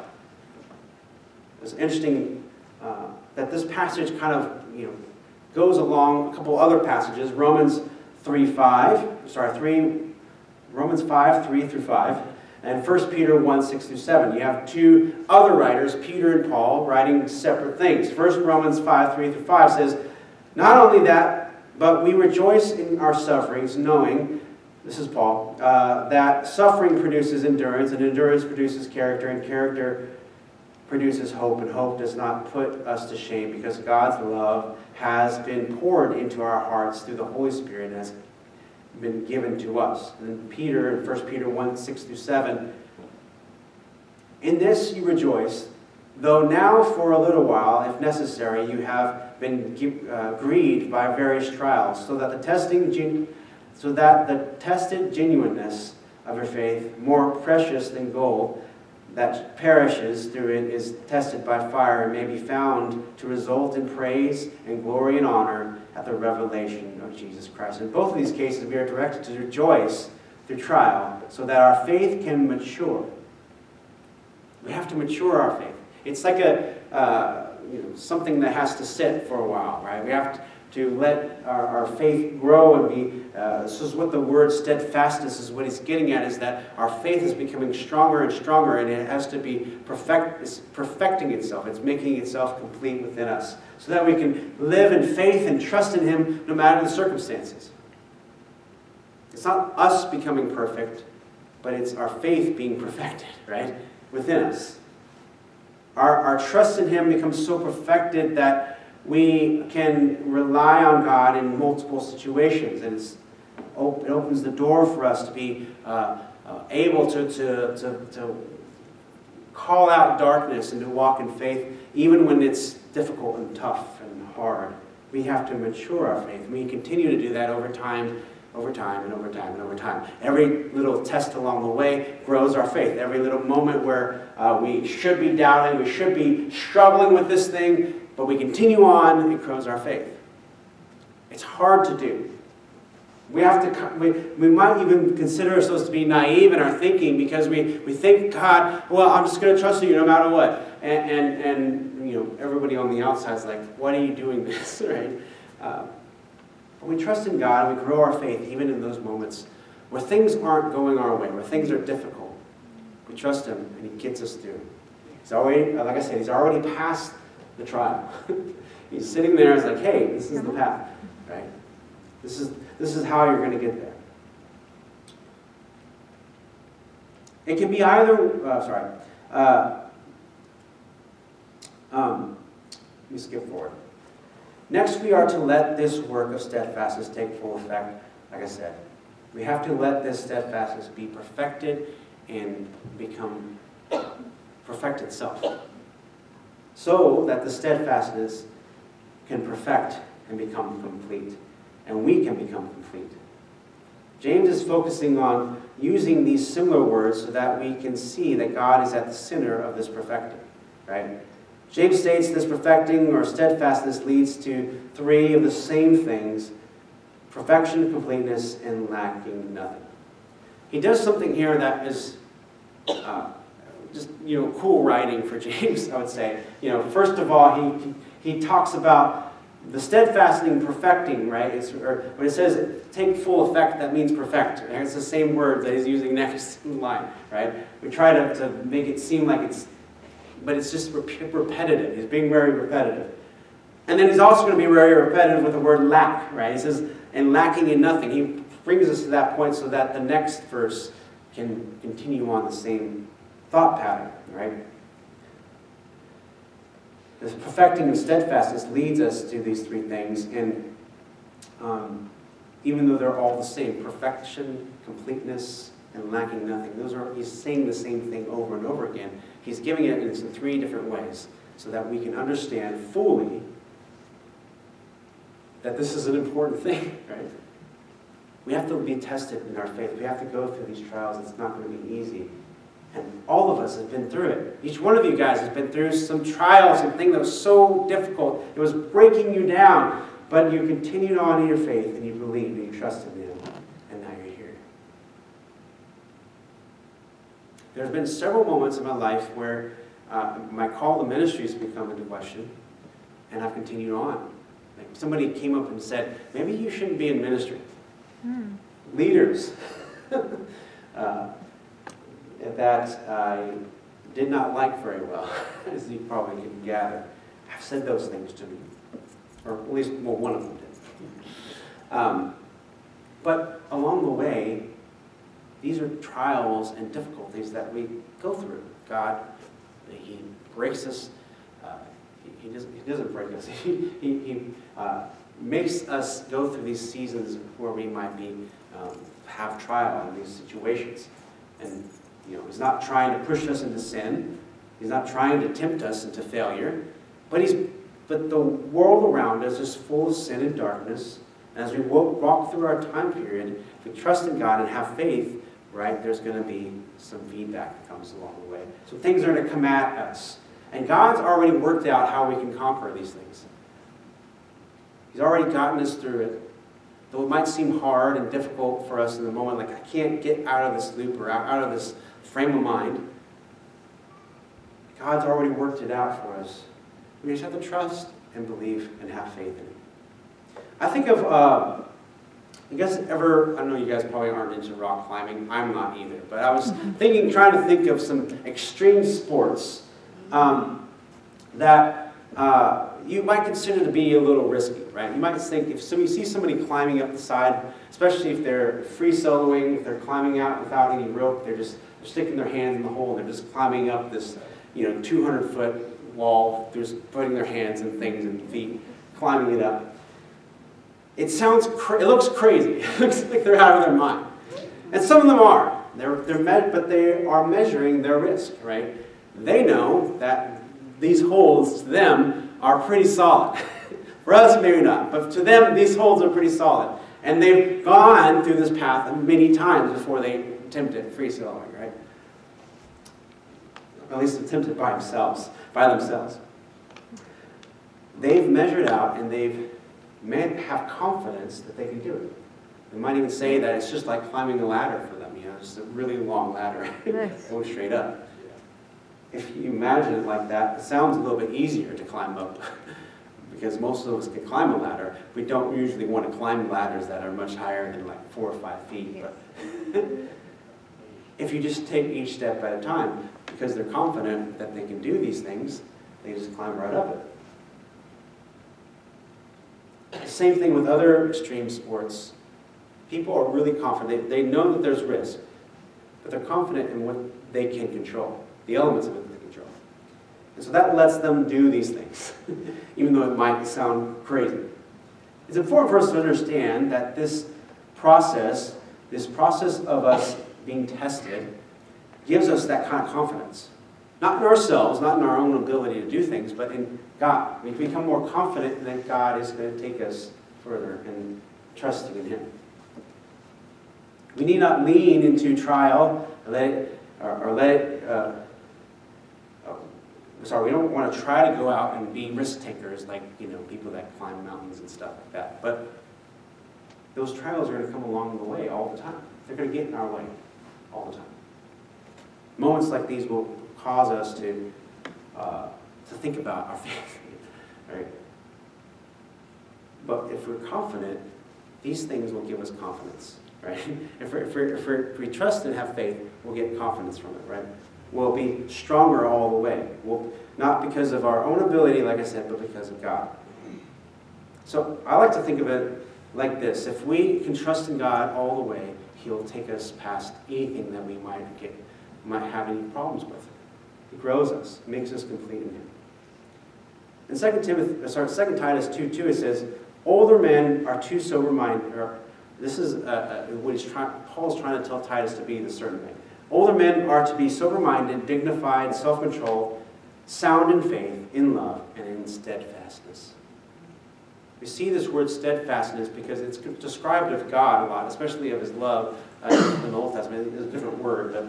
It's interesting uh, that this passage kind of you know goes along a couple other passages. Romans 3 5, sorry, 3, Romans 5 3 through 5, and 1 Peter 1 6 through 7. You have two other writers, Peter and Paul, writing separate things. First Romans 5 3 through 5 says, Not only that, but we rejoice in our sufferings, knowing this is Paul, uh, that suffering produces endurance, and endurance produces character, and character produces hope, and hope does not put us to shame because God's love has been poured into our hearts through the Holy Spirit and has been given to us. And Peter, in 1 Peter 1 6 through 7, in this you rejoice, though now for a little while, if necessary, you have been uh, grieved by various trials, so that the testing so that the tested genuineness of your faith, more precious than gold that perishes through it, is tested by fire and may be found to result in praise and glory and honor at the revelation of Jesus Christ. In both of these cases, we are directed to rejoice through trial so that our faith can mature. We have to mature our faith. It's like a uh, you know, something that has to sit for a while, right? We have to, to let our, our faith grow and be, uh, this is what the word steadfastness is what he's getting at, is that our faith is becoming stronger and stronger and it has to be perfect, it's perfecting itself. It's making itself complete within us so that we can live in faith and trust in him no matter the circumstances. It's not us becoming perfect, but it's our faith being perfected, right, within us. Our, our trust in him becomes so perfected that we can rely on God in multiple situations. And it opens the door for us to be uh, uh, able to, to, to, to call out darkness and to walk in faith, even when it's difficult and tough and hard. We have to mature our faith. We continue to do that over time, over time, and over time, and over time. Every little test along the way grows our faith. Every little moment where uh, we should be doubting, we should be struggling with this thing, but we continue on, it grows our faith. It's hard to do. We have to, we, we might even consider ourselves to be naive in our thinking because we, we think, God, well, I'm just going to trust you no matter what. And, and, and, you know, everybody on the outside is like, why are you doing this, right? Uh, but we trust in God we grow our faith even in those moments where things aren't going our way, where things are difficult, we trust Him and He gets us through. He's already, like I said, He's already passed the trial. he's sitting there, he's like, hey, this is the path, right? This is, this is how you're going to get there. It can be either, uh, sorry, uh, um, let me skip forward. Next, we are to let this work of steadfastness take full effect, like I said. We have to let this steadfastness be perfected and become perfect itself. So that the steadfastness can perfect and become complete. And we can become complete. James is focusing on using these similar words so that we can see that God is at the center of this perfecting, right? James states this perfecting or steadfastness leads to three of the same things perfection, completeness, and lacking nothing. He does something here that is uh, just you know cool writing for James, I would say. You know, first of all, he he talks about the steadfasting, perfecting, right? It's, or when it says take full effect, that means perfect. And it's the same word that he's using next line, right? We try to, to make it seem like it's, but it's just repetitive. He's being very repetitive. And then he's also going to be very repetitive with the word lack, right? He says, and lacking in nothing. He brings us to that point so that the next verse can continue on the same thought pattern, right? This perfecting and steadfastness leads us to these three things, and um, even though they're all the same, perfection, completeness, and lacking nothing, those are he's saying the same thing over and over again. He's giving it in three different ways so that we can understand fully that this is an important thing, right? We have to be tested in our faith. We have to go through these trials. It's not going to be easy. And all of us have been through it. Each one of you guys has been through some trials, something that was so difficult. It was breaking you down. But you continued on in your faith and you believed and you trusted in Him. And now you're here. There's been several moments in my life where uh, my call to ministry has become into question. And I've continued on. Like somebody came up and said, maybe you shouldn't be in ministry. Hmm. Leaders. uh, that I did not like very well, as you probably can gather, have said those things to me. Or at least, well, one of them did. Um, but along the way, these are trials and difficulties that we go through. God, He breaks us. Uh, he, he, doesn't, he doesn't break us. He, he, uh, makes us go through these seasons where we might be um, have trial in these situations. And you know, he's not trying to push us into sin. He's not trying to tempt us into failure. But, he's, but the world around us is full of sin and darkness. And as we walk through our time period, if we trust in God and have faith, right, there's going to be some feedback that comes along the way. So things are going to come at us. And God's already worked out how we can conquer these things. He's already gotten us through it. Though it might seem hard and difficult for us in the moment, like I can't get out of this loop or out of this frame of mind. God's already worked it out for us. We just have to trust and believe and have faith in it. I think of, uh, you guys ever, I know you guys probably aren't into rock climbing. I'm not either. But I was thinking, trying to think of some extreme sports um, that uh, you might consider to be a little risky, right? You might think if somebody see somebody climbing up the side, especially if they're free soloing, if they're climbing out without any rope, they're just sticking their hands in the hole they're just climbing up this, you know, 200 foot wall, just putting their hands and things and feet, climbing it up. It sounds, it looks crazy. it looks like they're out of their mind. And some of them are. They're, they're med, but they are measuring their risk, right? They know that these holes to them are pretty solid. For us, maybe not, but to them, these holes are pretty solid. And they've gone through this path many times before they attempted free right? At least attempted by themselves, by themselves. They've measured out and they've have confidence that they can do it. They might even say that it's just like climbing a ladder for them, you know, it's a really long ladder. Nice. Go straight up. If you imagine it like that, it sounds a little bit easier to climb up because most of us can climb a ladder. We don't usually want to climb ladders that are much higher than like four or five feet. But if you just take each step at a time, because they're confident that they can do these things, they just climb right up it. Same thing with other extreme sports. People are really confident. They, they know that there's risk, but they're confident in what they can control, the elements of it that they control. And so that lets them do these things, even though it might sound crazy. It's important for us to understand that this process, this process of us being tested, gives us that kind of confidence. Not in ourselves, not in our own ability to do things, but in God. We become more confident that God is going to take us further and trusting in Him. We need not lean into trial or let it, or, or let it uh, oh, sorry, we don't want to try to go out and be risk takers like, you know, people that climb mountains and stuff like that. But those trials are going to come along the way all the time. They're going to get in our way all the time. Moments like these will cause us to, uh, to think about our faith, right? But if we're confident, these things will give us confidence, right? If, we're, if, we're, if, we're, if we trust and have faith, we'll get confidence from it, right? We'll be stronger all the way. We'll, not because of our own ability, like I said, but because of God. So I like to think of it like this. If we can trust in God all the way, He'll take us past anything that we might get, might have any problems with. it. He grows us, makes us complete in Him. In 2 Timothy, uh, sorry, 2 Titus 2 2, it says, Older men are too sober minded. This is uh, uh, what trying, Paul's trying to tell Titus to be the certain thing. Older men are to be sober minded, dignified, self controlled, sound in faith, in love, and in steadfastness. We see this word steadfastness because it's described of God a lot, especially of his love uh, in the Old Testament. It's a different word, but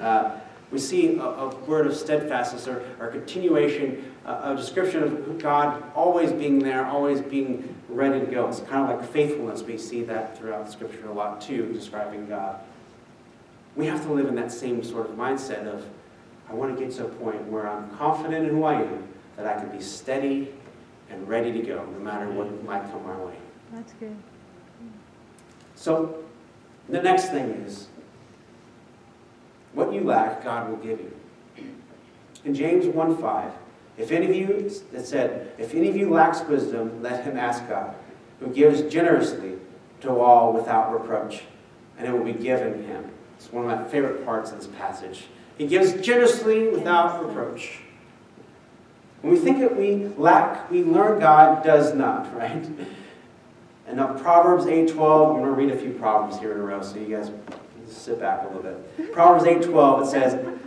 uh, we see a, a, word of steadfastness or, or continuation, uh, a description of God always being there, always being ready to go. It's kind of like faithfulness. We see that throughout the scripture a lot too, describing God. We have to live in that same sort of mindset of, I want to get to a point where I'm confident in who I am, that I can be steady and ready to go, no matter what might come my way. That's good. So, the next thing is, what you lack, God will give you. In James 1.5, if any of you, it said, if any of you lacks wisdom, let him ask God, who gives generously to all without reproach, and it will be given him. It's one of my favorite parts of this passage. He gives generously without reproach. When we think that we lack, we learn God does not, right? And now Proverbs 8.12, I'm going to read a few Proverbs here in a row, so you guys sit back a little bit. Proverbs 8.12, it says,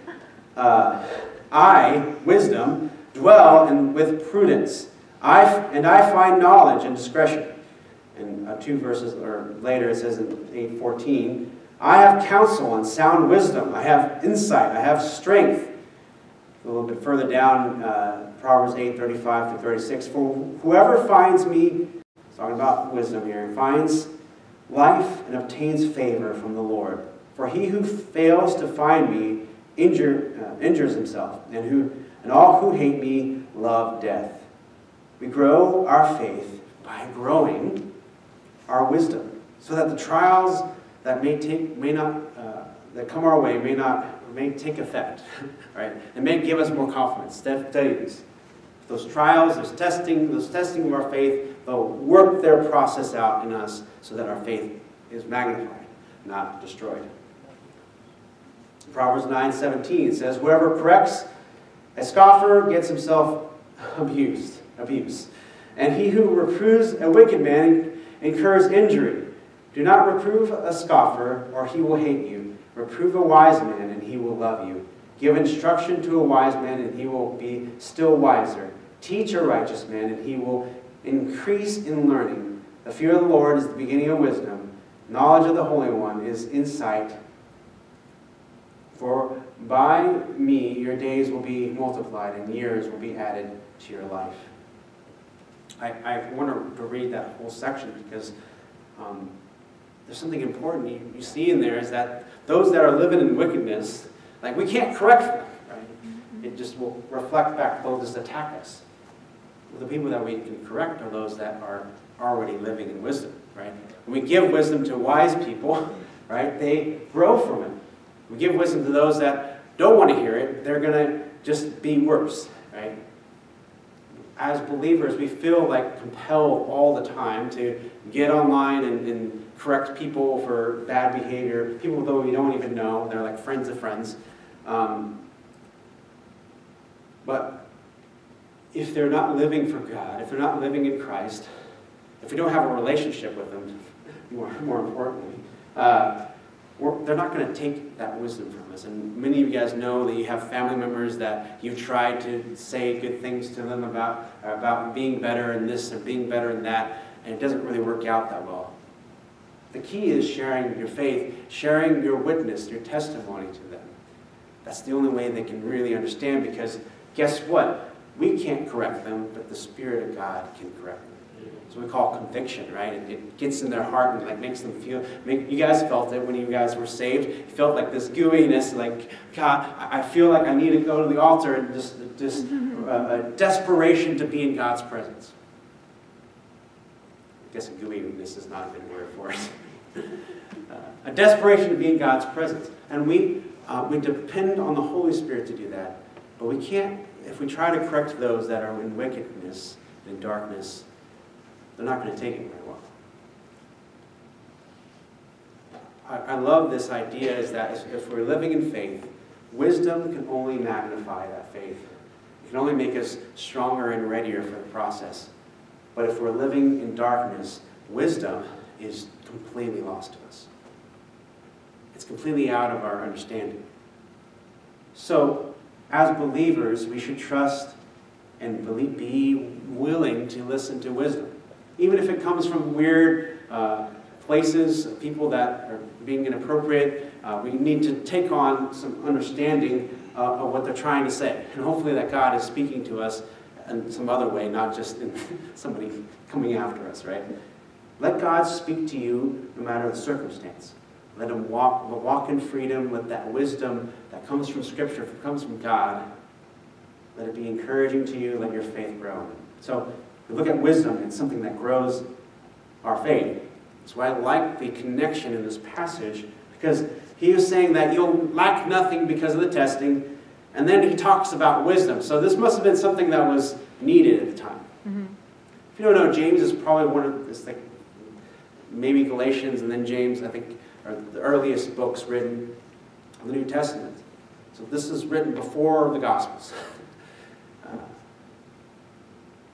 uh, I, wisdom, dwell in, with prudence, I, and I find knowledge and discretion. And uh, two verses or later it says in 8.14, I have counsel and sound wisdom. I have insight. I have strength. A little bit further down, uh, Proverbs 8, 35 to 36. For whoever finds me, talking about wisdom here, finds life and obtains favor from the Lord. For he who fails to find me injure, uh, injures himself, and, who, and all who hate me love death. We grow our faith by growing our wisdom, so that the trials that may take may not uh, that come our way may not may take effect, right? And may give us more confidence. Those trials, those testing, those testing of our faith, they'll work their process out in us so that our faith is magnified, not destroyed. Proverbs 9 17 says, Whoever corrects a scoffer gets himself abused, abuse. And he who reproves a wicked man incurs injury. Do not reprove a scoffer, or he will hate you. Reprove a wise man, and he will love you. Give instruction to a wise man, and he will be still wiser. Teach a righteous man, and he will increase in learning. The fear of the Lord is the beginning of wisdom. Knowledge of the Holy One is insight. For by me your days will be multiplied, and years will be added to your life. I, I want to read that whole section because um, there's something important you, you see in there is that those that are living in wickedness, like we can't correct them, right? It just will reflect back, they'll just attack us. the people that we can correct are those that are already living in wisdom, right? When we give wisdom to wise people, right, they grow from it. We give wisdom to those that don't want to hear it, they're going to just be worse, right? As believers, we feel like compelled all the time to get online and, and correct people for bad behavior, people though we don't even know, they're like friends of friends. Um, but if they're not living for God, if they're not living in Christ, if we don't have a relationship with them, more, more importantly, uh, they're not going to take that wisdom from us. And many of you guys know that you have family members that you've tried to say good things to them about, about being better in this and being better in that, and it doesn't really work out that well. The key is sharing your faith, sharing your witness, your testimony to them. That's the only way they can really understand because guess what? We can't correct them, but the Spirit of God can correct them. So we call conviction, right? It, it, gets in their heart and like makes them feel. Make, you guys felt it when you guys were saved. You felt like this gooiness, like God, I feel like I need to go to the altar and just, just uh, a desperation to be in God's presence. I guess gooiness is not a good word for it. uh, a desperation to be in God's presence, and we uh, we depend on the Holy Spirit to do that. But we can't if we try to correct those that are in wickedness, in darkness they're not going to take it very well. I, I love this idea is that if we're living in faith, wisdom can only magnify that faith. It can only make us stronger and readier for the process. But if we're living in darkness, wisdom is completely lost to us. It's completely out of our understanding. So, as believers, we should trust and be willing to listen to wisdom even if it comes from weird uh, places, people that are being inappropriate, uh, we need to take on some understanding uh, of what they're trying to say. And hopefully that God is speaking to us in some other way, not just in somebody coming after us, right? Let God speak to you no matter the circumstance. Let him walk, walk in freedom. with that wisdom that comes from Scripture, comes from God, let it be encouraging to you. Let your faith grow. So we look at wisdom, it's something that grows our faith. That's why I like the connection in this passage, because he is saying that you'll lack nothing because of the testing, and then he talks about wisdom. So this must have been something that was needed at the time. Mm-hmm. If you don't know, James is probably one of this, like, maybe Galatians and then James, I think, are the earliest books written of the New Testament. So this is written before the Gospels.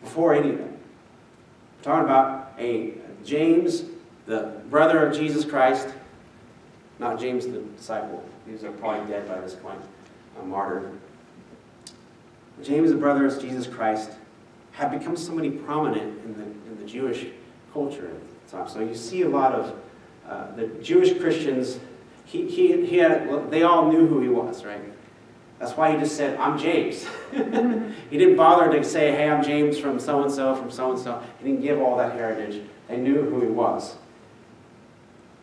Before any of them. We're talking about a James, the brother of Jesus Christ, not James the disciple. He's probably dead by this point, a martyr. James, the brother of Jesus Christ, had become somebody prominent in the, in the Jewish culture at the time. So you see a lot of uh, the Jewish Christians, he, he, he had, they all knew who he was, right? That's why he just said, I'm James. he didn't bother to say, hey, I'm James from so and so, from so and so. He didn't give all that heritage. They knew who he was.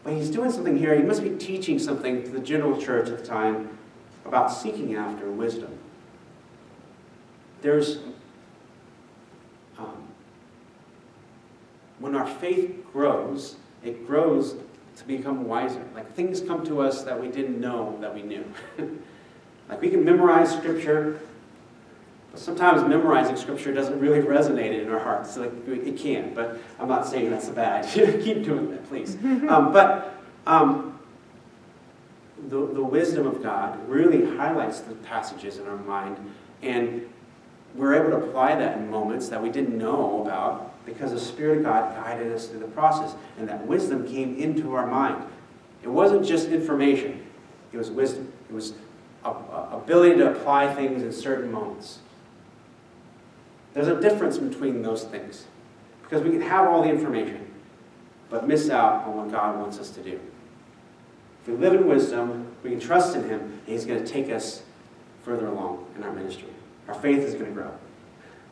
But he's doing something here. He must be teaching something to the general church at the time about seeking after wisdom. There's, um, when our faith grows, it grows to become wiser. Like things come to us that we didn't know that we knew. Like we can memorize scripture, but sometimes memorizing scripture doesn't really resonate in our hearts. Like it can, but I'm not saying that's a bad idea. Keep doing that, please. Um, but um, the, the wisdom of God really highlights the passages in our mind, and we're able to apply that in moments that we didn't know about because the Spirit of God guided us through the process, and that wisdom came into our mind. It wasn't just information, it was wisdom. It was ability to apply things in certain moments. There's a difference between those things. Because we can have all the information, but miss out on what God wants us to do. If we live in wisdom, we can trust in Him, and He's going to take us further along in our ministry. Our faith is going to grow.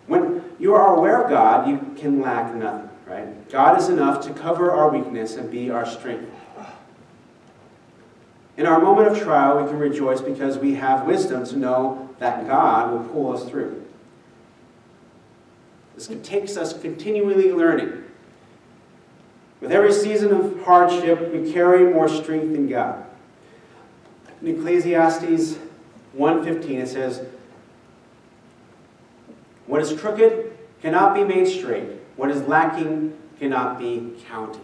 When you are aware of God, you can lack nothing, right? God is enough to cover our weakness and be our strength. In our moment of trial, we can rejoice because we have wisdom to know that God will pull us through. This takes us continually learning. With every season of hardship, we carry more strength in God. In Ecclesiastes 1.15 it says, What is crooked cannot be made straight. What is lacking cannot be counted.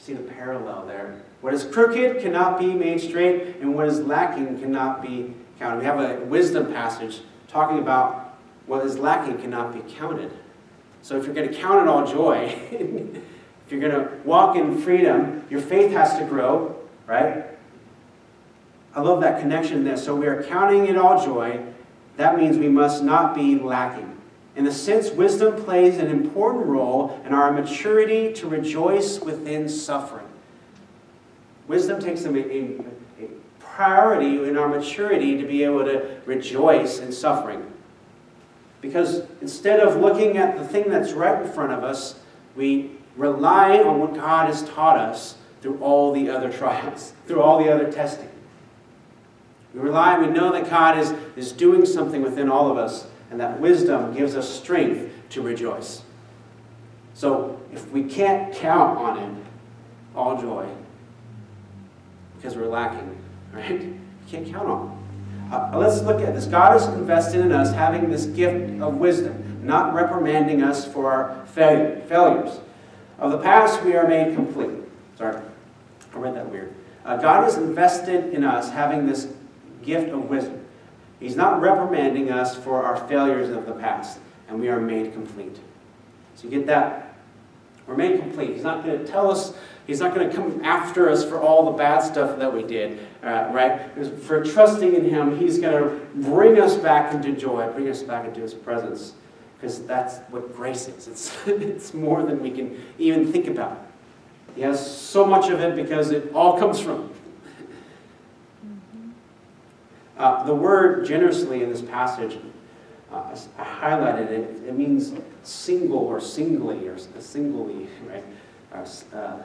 See the parallel there. What is crooked cannot be made straight, and what is lacking cannot be counted. We have a wisdom passage talking about what is lacking cannot be counted. So if you're going to count it all joy, if you're going to walk in freedom, your faith has to grow, right? I love that connection there. So we are counting it all joy. That means we must not be lacking. In a sense, wisdom plays an important role in our maturity to rejoice within suffering. Wisdom takes a, a, a priority in our maturity to be able to rejoice in suffering. Because instead of looking at the thing that's right in front of us, we rely on what God has taught us through all the other trials, through all the other testing. We rely, we know that God is, is doing something within all of us, and that wisdom gives us strength to rejoice. So if we can't count on it, all joy, because we're lacking, right? We can't count on it. Uh, let's look at this. God has invested in us having this gift of wisdom, not reprimanding us for our failure, failures. Of the past, we are made complete. Sorry, I read that weird. Uh, God has invested in us having this gift of wisdom. He's not reprimanding us for our failures of the past, and we are made complete. So you get that? We're made complete. He's not going to tell us, he's not going to come after us for all the bad stuff that we did, uh, right? For trusting in him, he's going to bring us back into joy, bring us back into his presence, because that's what grace is. It's, it's more than we can even think about. He has so much of it because it all comes from. Uh, the word generously in this passage, uh, I highlighted it. It means single or singly or singly, right? Uh,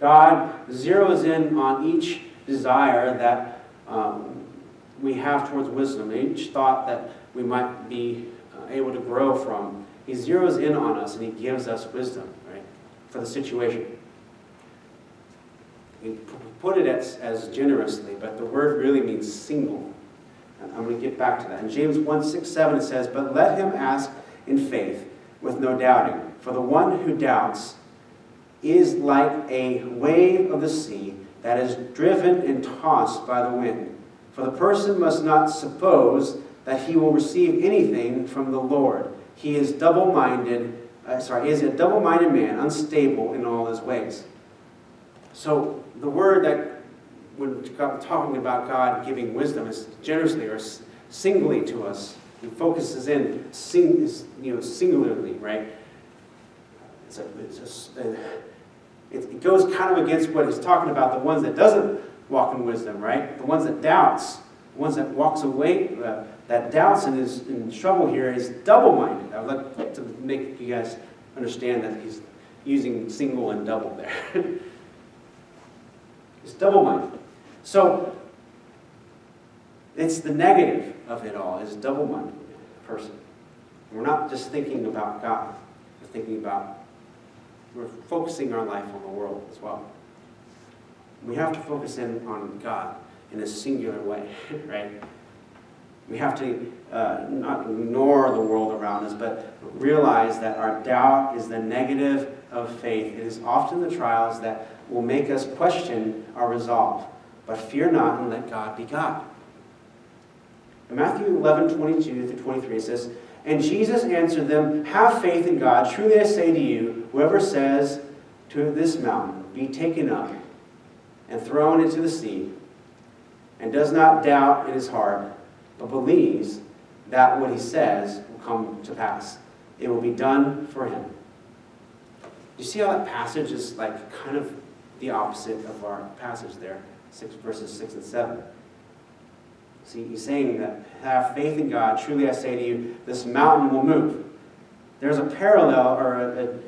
God zeroes in on each desire that um, we have towards wisdom, each thought that we might be uh, able to grow from. He zeroes in on us and he gives us wisdom, right, for the situation. We put it as, as generously, but the word really means single. And I'm going to get back to that. In James 1 6 7, it says, But let him ask in faith, with no doubting. For the one who doubts is like a wave of the sea that is driven and tossed by the wind. For the person must not suppose that he will receive anything from the Lord. He is double minded, uh, sorry, he is a double minded man, unstable in all his ways. So the word that when talking about God giving wisdom is generously or singly to us. He focuses in sing, you know, singularly, right? It's a, it's a, it goes kind of against what he's talking about, the ones that doesn't walk in wisdom, right? The ones that doubts, the ones that walks away, uh, that doubts and is in trouble here is double-minded. I would like to make you guys understand that he's using single and double there. It's double-minded. So it's the negative of it all, is a double-minded person. We're not just thinking about God. We're thinking about, we're focusing our life on the world as well. We have to focus in on God in a singular way, right? We have to uh, not ignore the world around us, but realize that our doubt is the negative of faith. It is often the trials that will make us question our resolve. But fear not and let God be God. In Matthew 11, 22 through 23, it says, And Jesus answered them, Have faith in God. Truly I say to you, whoever says to this mountain, Be taken up and thrown into the sea, and does not doubt in his heart, but believes that what he says will come to pass, it will be done for him. You see how that passage is like kind of the opposite of our passage there, six verses six and seven. See, he's saying that have faith in God. Truly I say to you, this mountain will move. There's a parallel or a, a, a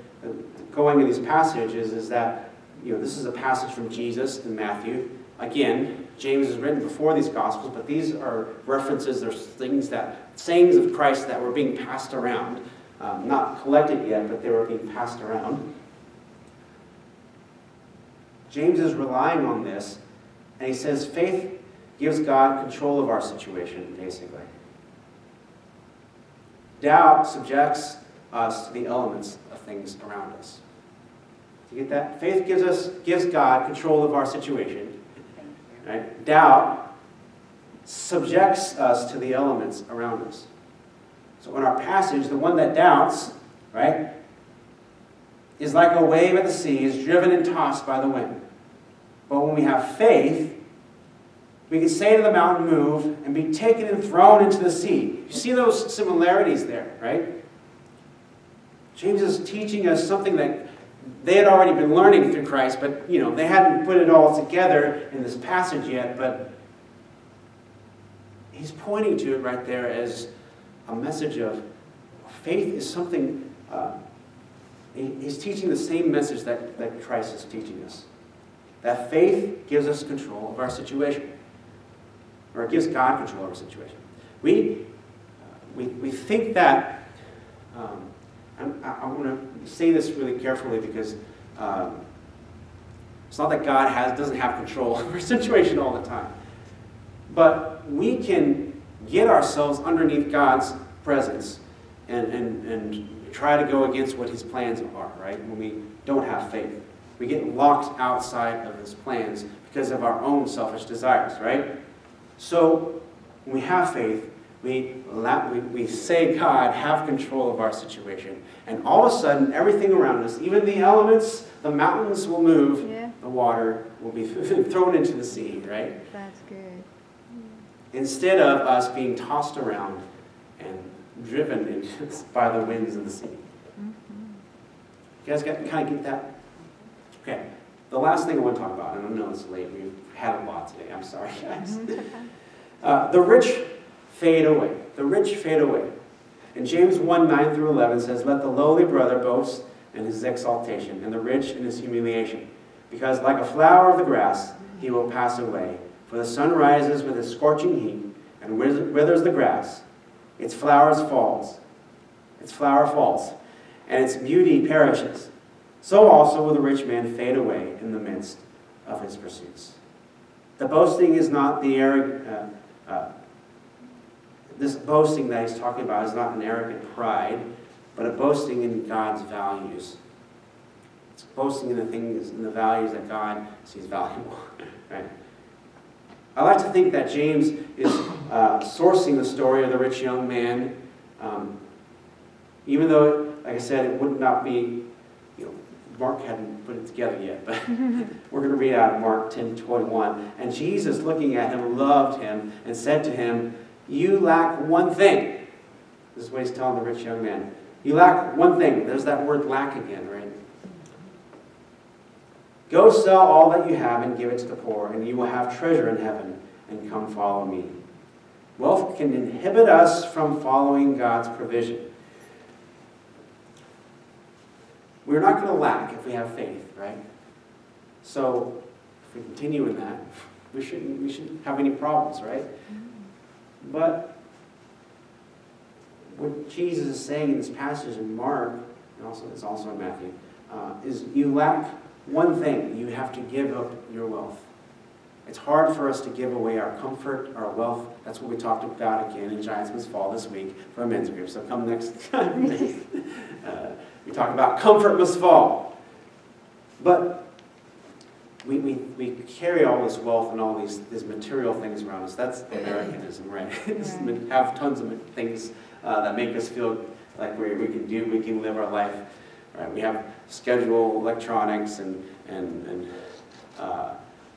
going in these passages is that you know this is a passage from Jesus in Matthew. Again, James is written before these Gospels, but these are references, there's things that, sayings of Christ that were being passed around. Um, not collected yet, but they were being passed around. James is relying on this, and he says faith gives God control of our situation, basically. Doubt subjects us to the elements of things around us. Do you get that? Faith gives us gives God control of our situation. Right? Doubt subjects us to the elements around us. So in our passage, the one that doubts, right, is like a wave at the sea, is driven and tossed by the wind. But when we have faith, we can say to the mountain, move, and be taken and thrown into the sea. You see those similarities there, right? James is teaching us something that they had already been learning through Christ, but you know, they hadn't put it all together in this passage yet, but he's pointing to it right there as a message of faith is something, uh, he's teaching the same message that, that Christ is teaching us. That faith gives us control of our situation, or it gives God control of our situation. We, we, we think that, um, I'm, I, want to say this really carefully because um, it's not that God has, doesn't have control over our situation all the time. But we can get ourselves underneath God's presence and, and, and try to go against what his plans are, right? When we don't have faith. We get locked outside of his plans because of our own selfish desires, right? So when we have faith, we, we, we say, God, have control of our situation. And all of a sudden, everything around us, even the elements, the mountains will move, Yeah. the water will be thrown into the sea, right? That's good. Instead of us being tossed around and driven by the winds of the sea. Mm-hmm. You guys got, kind of get that? Okay. The last thing I want to talk about, and I know it's late, we've had a lot today, I'm sorry, guys. Uh, the rich fade away. The rich fade away. And James 1 9 through 11 says, Let the lowly brother boast in his exaltation, and the rich in his humiliation. Because like a flower of the grass, he will pass away. For the sun rises with its scorching heat, and withers the grass. Its flowers falls. Its flower falls, and its beauty perishes. So also will the rich man fade away in the midst of his pursuits. The boasting is not the arrogant. Uh, uh, this boasting that he's talking about is not an arrogant pride, but a boasting in God's values. It's boasting in the things, in the values that God sees valuable. right? I like to think that James is uh, sourcing the story of the rich young man, um, even though, like I said, it would not be, you know, Mark hadn't put it together yet, but we're going to read out of Mark 10 21. And Jesus, looking at him, loved him and said to him, You lack one thing. This is what he's telling the rich young man. You lack one thing. There's that word lack again, right? Go sell all that you have and give it to the poor, and you will have treasure in heaven, and come follow me. Wealth can inhibit us from following God's provision. We're not going to lack if we have faith, right? So, if we continue in that, we shouldn't, we shouldn't have any problems, right? But what Jesus is saying in this passage in Mark, and also it's also in Matthew, uh, is you lack one thing. You have to give up your wealth. It's hard for us to give away our comfort, our wealth. That's what we talked about again in Giants Must Fall this week for a men's group. So come next time. uh, we talk about comfort must fall. But we, we, we carry all this wealth and all these, these material things around us. That's Americanism, right? we have tons of things uh, that make us feel like we, we can do, we can live our life. Right? We have schedule electronics and, and, and uh,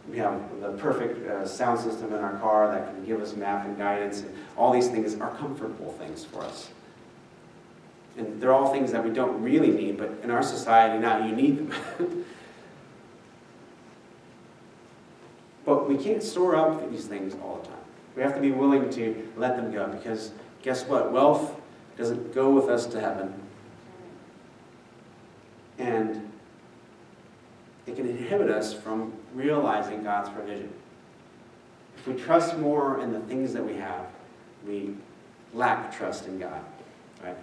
we have the perfect uh, sound system in our car that can give us map and guidance. And all these things are comfortable things for us. And they're all things that we don't really need, but in our society now you need them. but we can't store up these things all the time. We have to be willing to let them go because guess what? Wealth doesn't go with us to heaven. And it can inhibit us from realizing God's provision. if we trust more in the things that we have, we lack trust in God, right?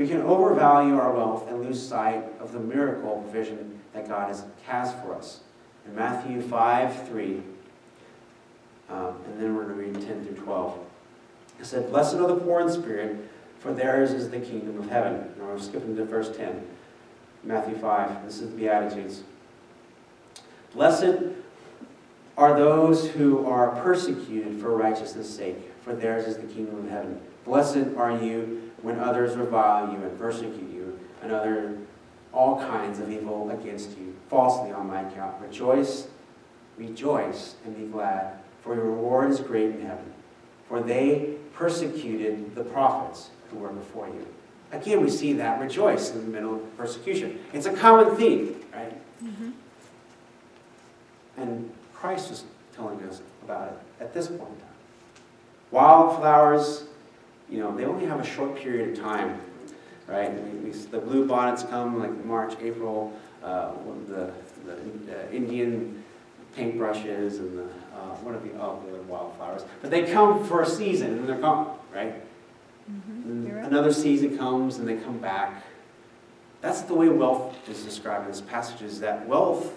We can overvalue our wealth and lose sight of the miracle provision that God has, for us. In Matthew 5 3, um, and then we're going to read 10 through 12. It said, Blessed are the poor in spirit, for theirs is the kingdom of heaven. And we're skipping to verse 10. Matthew 5. This is the Beatitudes. Blessed are those who are persecuted for righteousness' sake, for theirs is the kingdom of heaven. Blessed are you when others revile you and persecute you, and utter all kinds of evil against you, falsely on my account. Rejoice, rejoice, and be glad, for your reward is great in heaven. For they persecuted the prophets who were before you. Again, we see that rejoice in the middle of persecution. It's a common theme, right? Mm-hmm. And Christ was telling us about it at this point in time. Wildflowers, you know, they only have a short period of time, right? We, we, the blue bonnets come like March, April, uh, the, the uh, Indian paintbrushes and the, uh, what are the, oh, the wildflowers. But they come for a season and they're gone, right? And You're right. Another season comes and they come back. That's the way wealth is described in this passage, is that wealth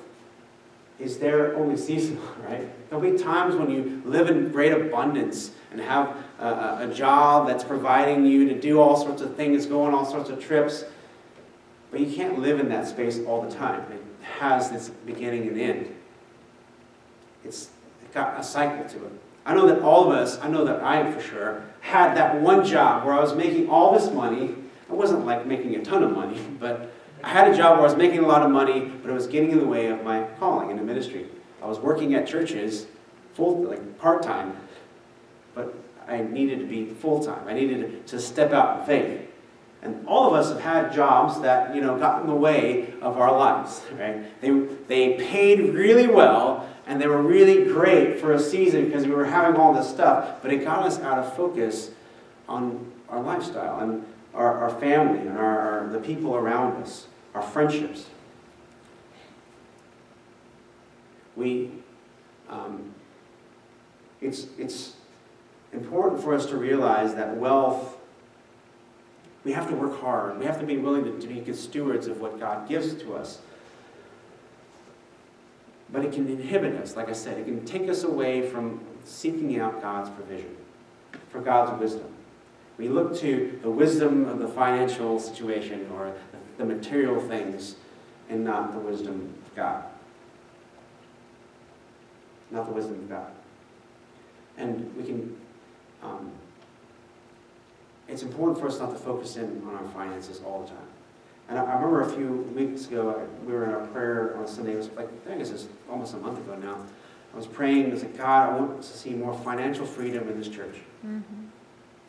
is there only seasonal, right? There'll be times when you live in great abundance and have a, a, job that's providing you to do all sorts of things, go on all sorts of trips, but you can't live in that space all the time. It has this beginning and end. It's got a cycle to it. I know that all of us, I know that I for sure, had that one job where I was making all this money. It wasn't like making a ton of money, but I had a job where I was making a lot of money, but it was getting in the way of my calling in the ministry. I was working at churches, full, like part-time, but I needed to be full-time. I needed to step out in faith. And all of us have had jobs that, you know, got in the way of our lives, right? They, they paid really well, and they were really great for a season because we were having all this stuff, but it got us out of focus on our lifestyle and our, our family and our, our, the people around us, our friendships. We, um, it's, it's important for us to realize that wealth, we have to work hard. We have to be willing to, to be good stewards of what God gives to us. But it can inhibit us, like I said, it can take us away from seeking out God's provision, for God's wisdom. We look to the wisdom of the financial situation or the material things and not the wisdom of God. Not the wisdom of God. And we can, um, it's important for us not to focus in on our finances all the time. And I, I remember a few weeks ago, I, we were in our prayer on Sunday, it was like, I guess it's almost a month ago now. I was praying, I was like, God, I want to see more financial freedom in this church.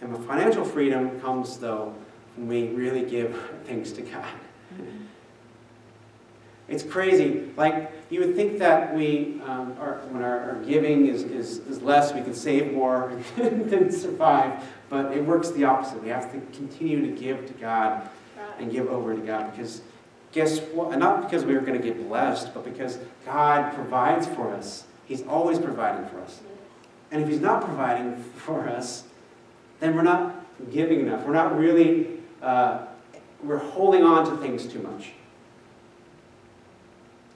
And with financial freedom comes, though, when we really give things to God. It's crazy. Like, you would think that we, um, are, when our, our giving is, is, is less, we can save more and survive. But it works the opposite. We have to continue to give to God and give over to God because guess what? Not because we are going to get blessed, but because God provides for us. He's always providing for us. And if He's not providing for us, then we're not giving enough. We're not really, uh, we're holding on to things too much.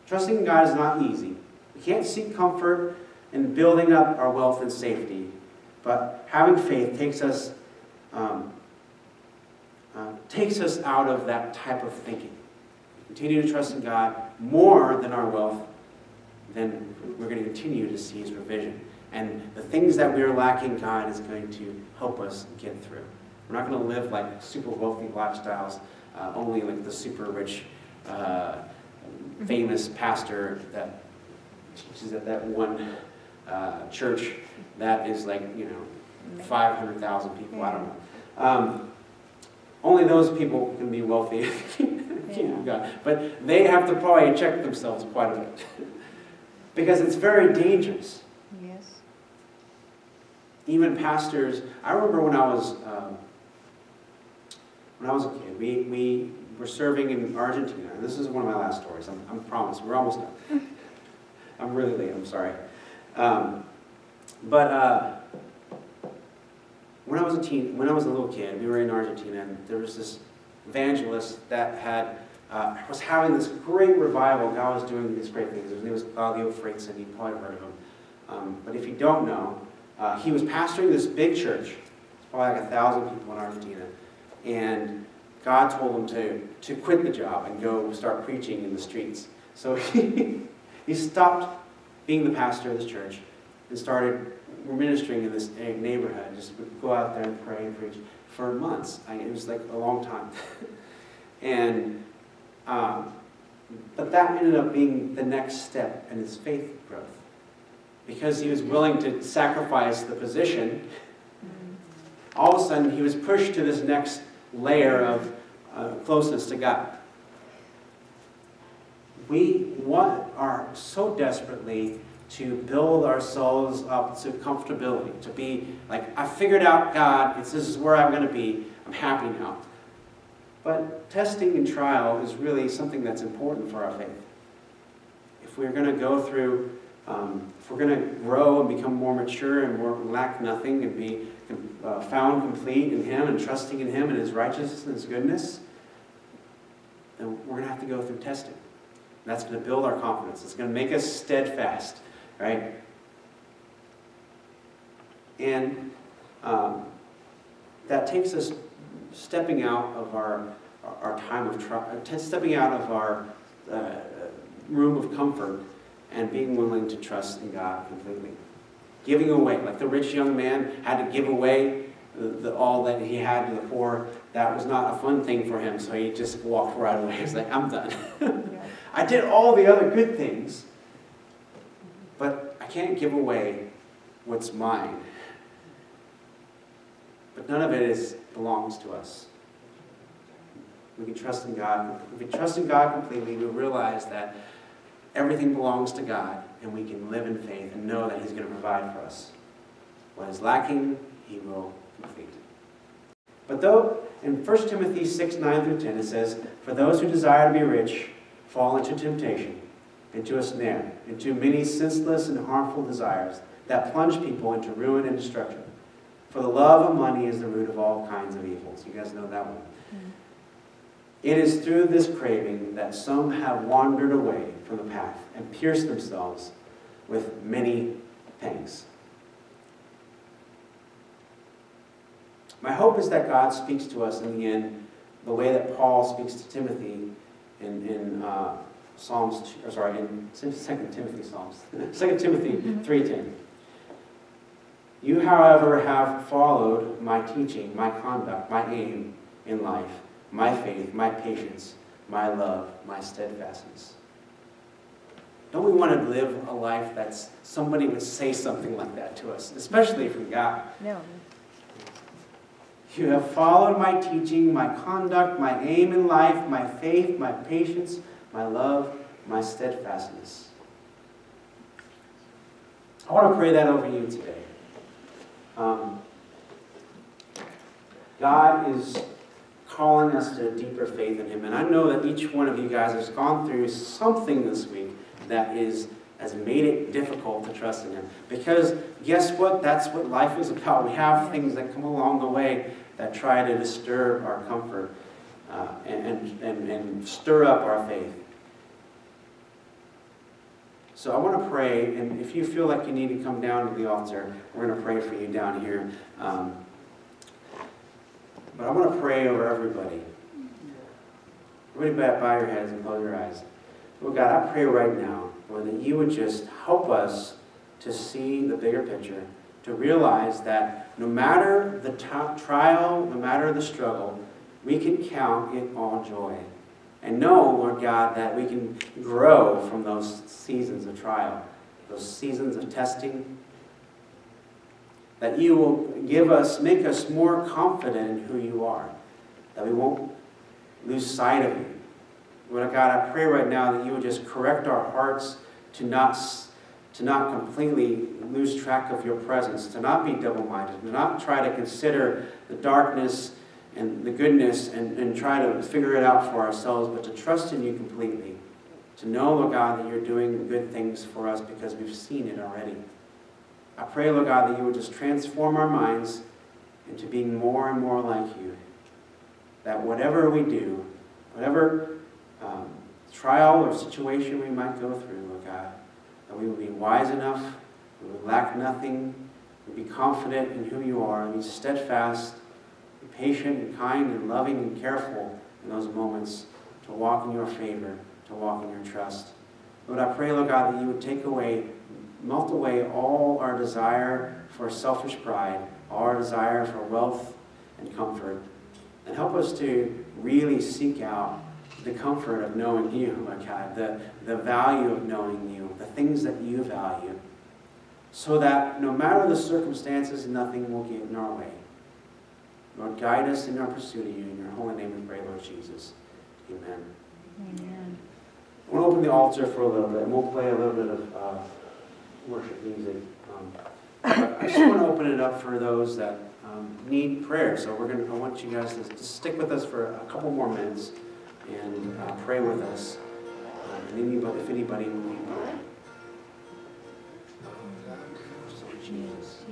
Trusting in God is not easy. We can't seek comfort in building up our wealth and safety, but having faith takes us, um, uh, takes us out of that type of thinking. Continue to trust in God more than our wealth, then we're going to continue to see His provision. And the things that we are lacking, God is going to help us get through. We're not going to live like super wealthy lifestyles, uh, only like the super rich, uh, famous pastor that teaches at that one uh, church that is like, you know, 500,000 people. I don't know. Um, only those people can be wealthy in kingdom of God. But they have to probably check themselves quite a bit. because it's very dangerous. Yes. even pastors. I remember when I was um, when I was a kid, we we we're serving in Argentina. And this is one of my last stories. I'm, I'm promised. We're almost done. I'm really late. I'm sorry. Um, but uh, when I was a teen, when I was a little kid, we were in Argentina, and there was this evangelist that had uh, was having this great revival. God was doing these great things. His name was Claudio Freidzon, and you probably heard of him. Um, but if you don't know, uh, he was pastoring this big church. Probably like a thousand people in Argentina, and God told him to to quit the job and go start preaching in the streets. So he he stopped being the pastor of this church and started ministering in this neighborhood. Just would go out there and pray and preach for months. I, it was like a long time. and um, but that ended up being the next step in his faith growth. Because he was willing to sacrifice the position, all of a sudden he was pushed to this next layer of uh, closeness to God. We want, are so desperately to build ourselves up to comfortability, to be like, I figured out God, this is where I'm going to be, I'm happy now. But testing and trial is really something that's important for our faith. If we're going to go through, um, if we're going to grow and become more mature and more lack nothing and be uh, found complete in Him and trusting in Him and His righteousness and His goodness, then we're going to have to go through testing. That's going to build our confidence. It's going to make us steadfast, right? And um, that takes us stepping out of our, our time of trial, uh, stepping out of our uh, room of comfort and being willing to trust in God completely. Giving away, like the rich young man had to give away the, the, all that he had to the poor. That was not a fun thing for him, so he just walked right away. He's like, I'm done. I did all the other good things, but I can't give away what's mine. But none of it is belongs to us. We can trust in God. If we trust in God completely, we realize that everything belongs to God, and we can live in faith and know that He's going to provide for us. What is lacking, He will complete. But though in 1 Timothy 6, 9 through 10, it says, For those who desire to be rich fall into temptation, into a snare, into many senseless and harmful desires that plunge people into ruin and destruction. For the love of money is the root of all kinds of evils. You guys know that one. It is through this craving that some have wandered away from the path and pierced themselves with many pangs. My hope is that God speaks to us in the end the way that Paul speaks to Timothy in, in uh, Psalms, or sorry, in 2 Timothy Psalms, 2 Timothy 3.10. Mm-hmm. You, however, have followed my teaching, my conduct, my aim in life, my faith, my patience, my love, my steadfastness. Don't we want to live a life that's somebody would say something like that to us, especially from God? No. You have followed my teaching, my conduct, my aim in life, my faith, my patience, my love, my steadfastness. I want to pray that over you today. Um, God is calling us to a deeper faith in Him. And I know that each one of you guys has gone through something this week that is has made it difficult to trust in Him. Because guess what? That's what life is about. We have things that come along the way that try to disturb our comfort uh, and, and, and stir up our faith. So I want to pray, and if you feel like you need to come down to the altar, we're going to pray for you down here. Um, but I want to pray over everybody. Everybody bow your heads and close your eyes. Lord God, I pray right now, Lord, that you would just help us to see the bigger picture, to realize that no matter the trial, no matter the struggle, we can count it all joy. And know, Lord God, that we can grow from those seasons of trial, those seasons of testing. That you will give us, make us more confident in who you are. That we won't lose sight of you. Lord God, I pray right now that you would just correct our hearts to not, to not completely lose track of your presence, to not be double minded, to not try to consider the darkness and the goodness and, and try to figure it out for ourselves, but to trust in you completely. To know, Lord God, that you're doing good things for us because we've seen it already. I pray, Lord God, that you would just transform our minds into being more and more like you. That whatever we do, whatever um, trial or situation we might go through, Lord God, that we would be wise enough, we would lack nothing, we would be confident in who you are, and be steadfast, be patient and kind and loving and careful in those moments to walk in your favor, to walk in your trust. Lord, I pray, Lord God, that you would take away, melt away all our desire for selfish pride, all our desire for wealth and comfort, and help us to really seek out the comfort of knowing you, Lord God, the, the value of knowing you, the things that you value, so that no matter the circumstances, nothing will get in our way. Lord, guide us in our pursuit of you. In your holy name we pray, Lord Jesus. Amen. Amen. We'll open the altar for a little bit, and we'll play a little bit of uh, worship music. Um, I just want to open it up for those that um, need prayer. So we're going to, I want you guys to, to stick with us for a couple more minutes and uh, pray with us. Um, and anybody, if anybody um, would prayer. Jesus.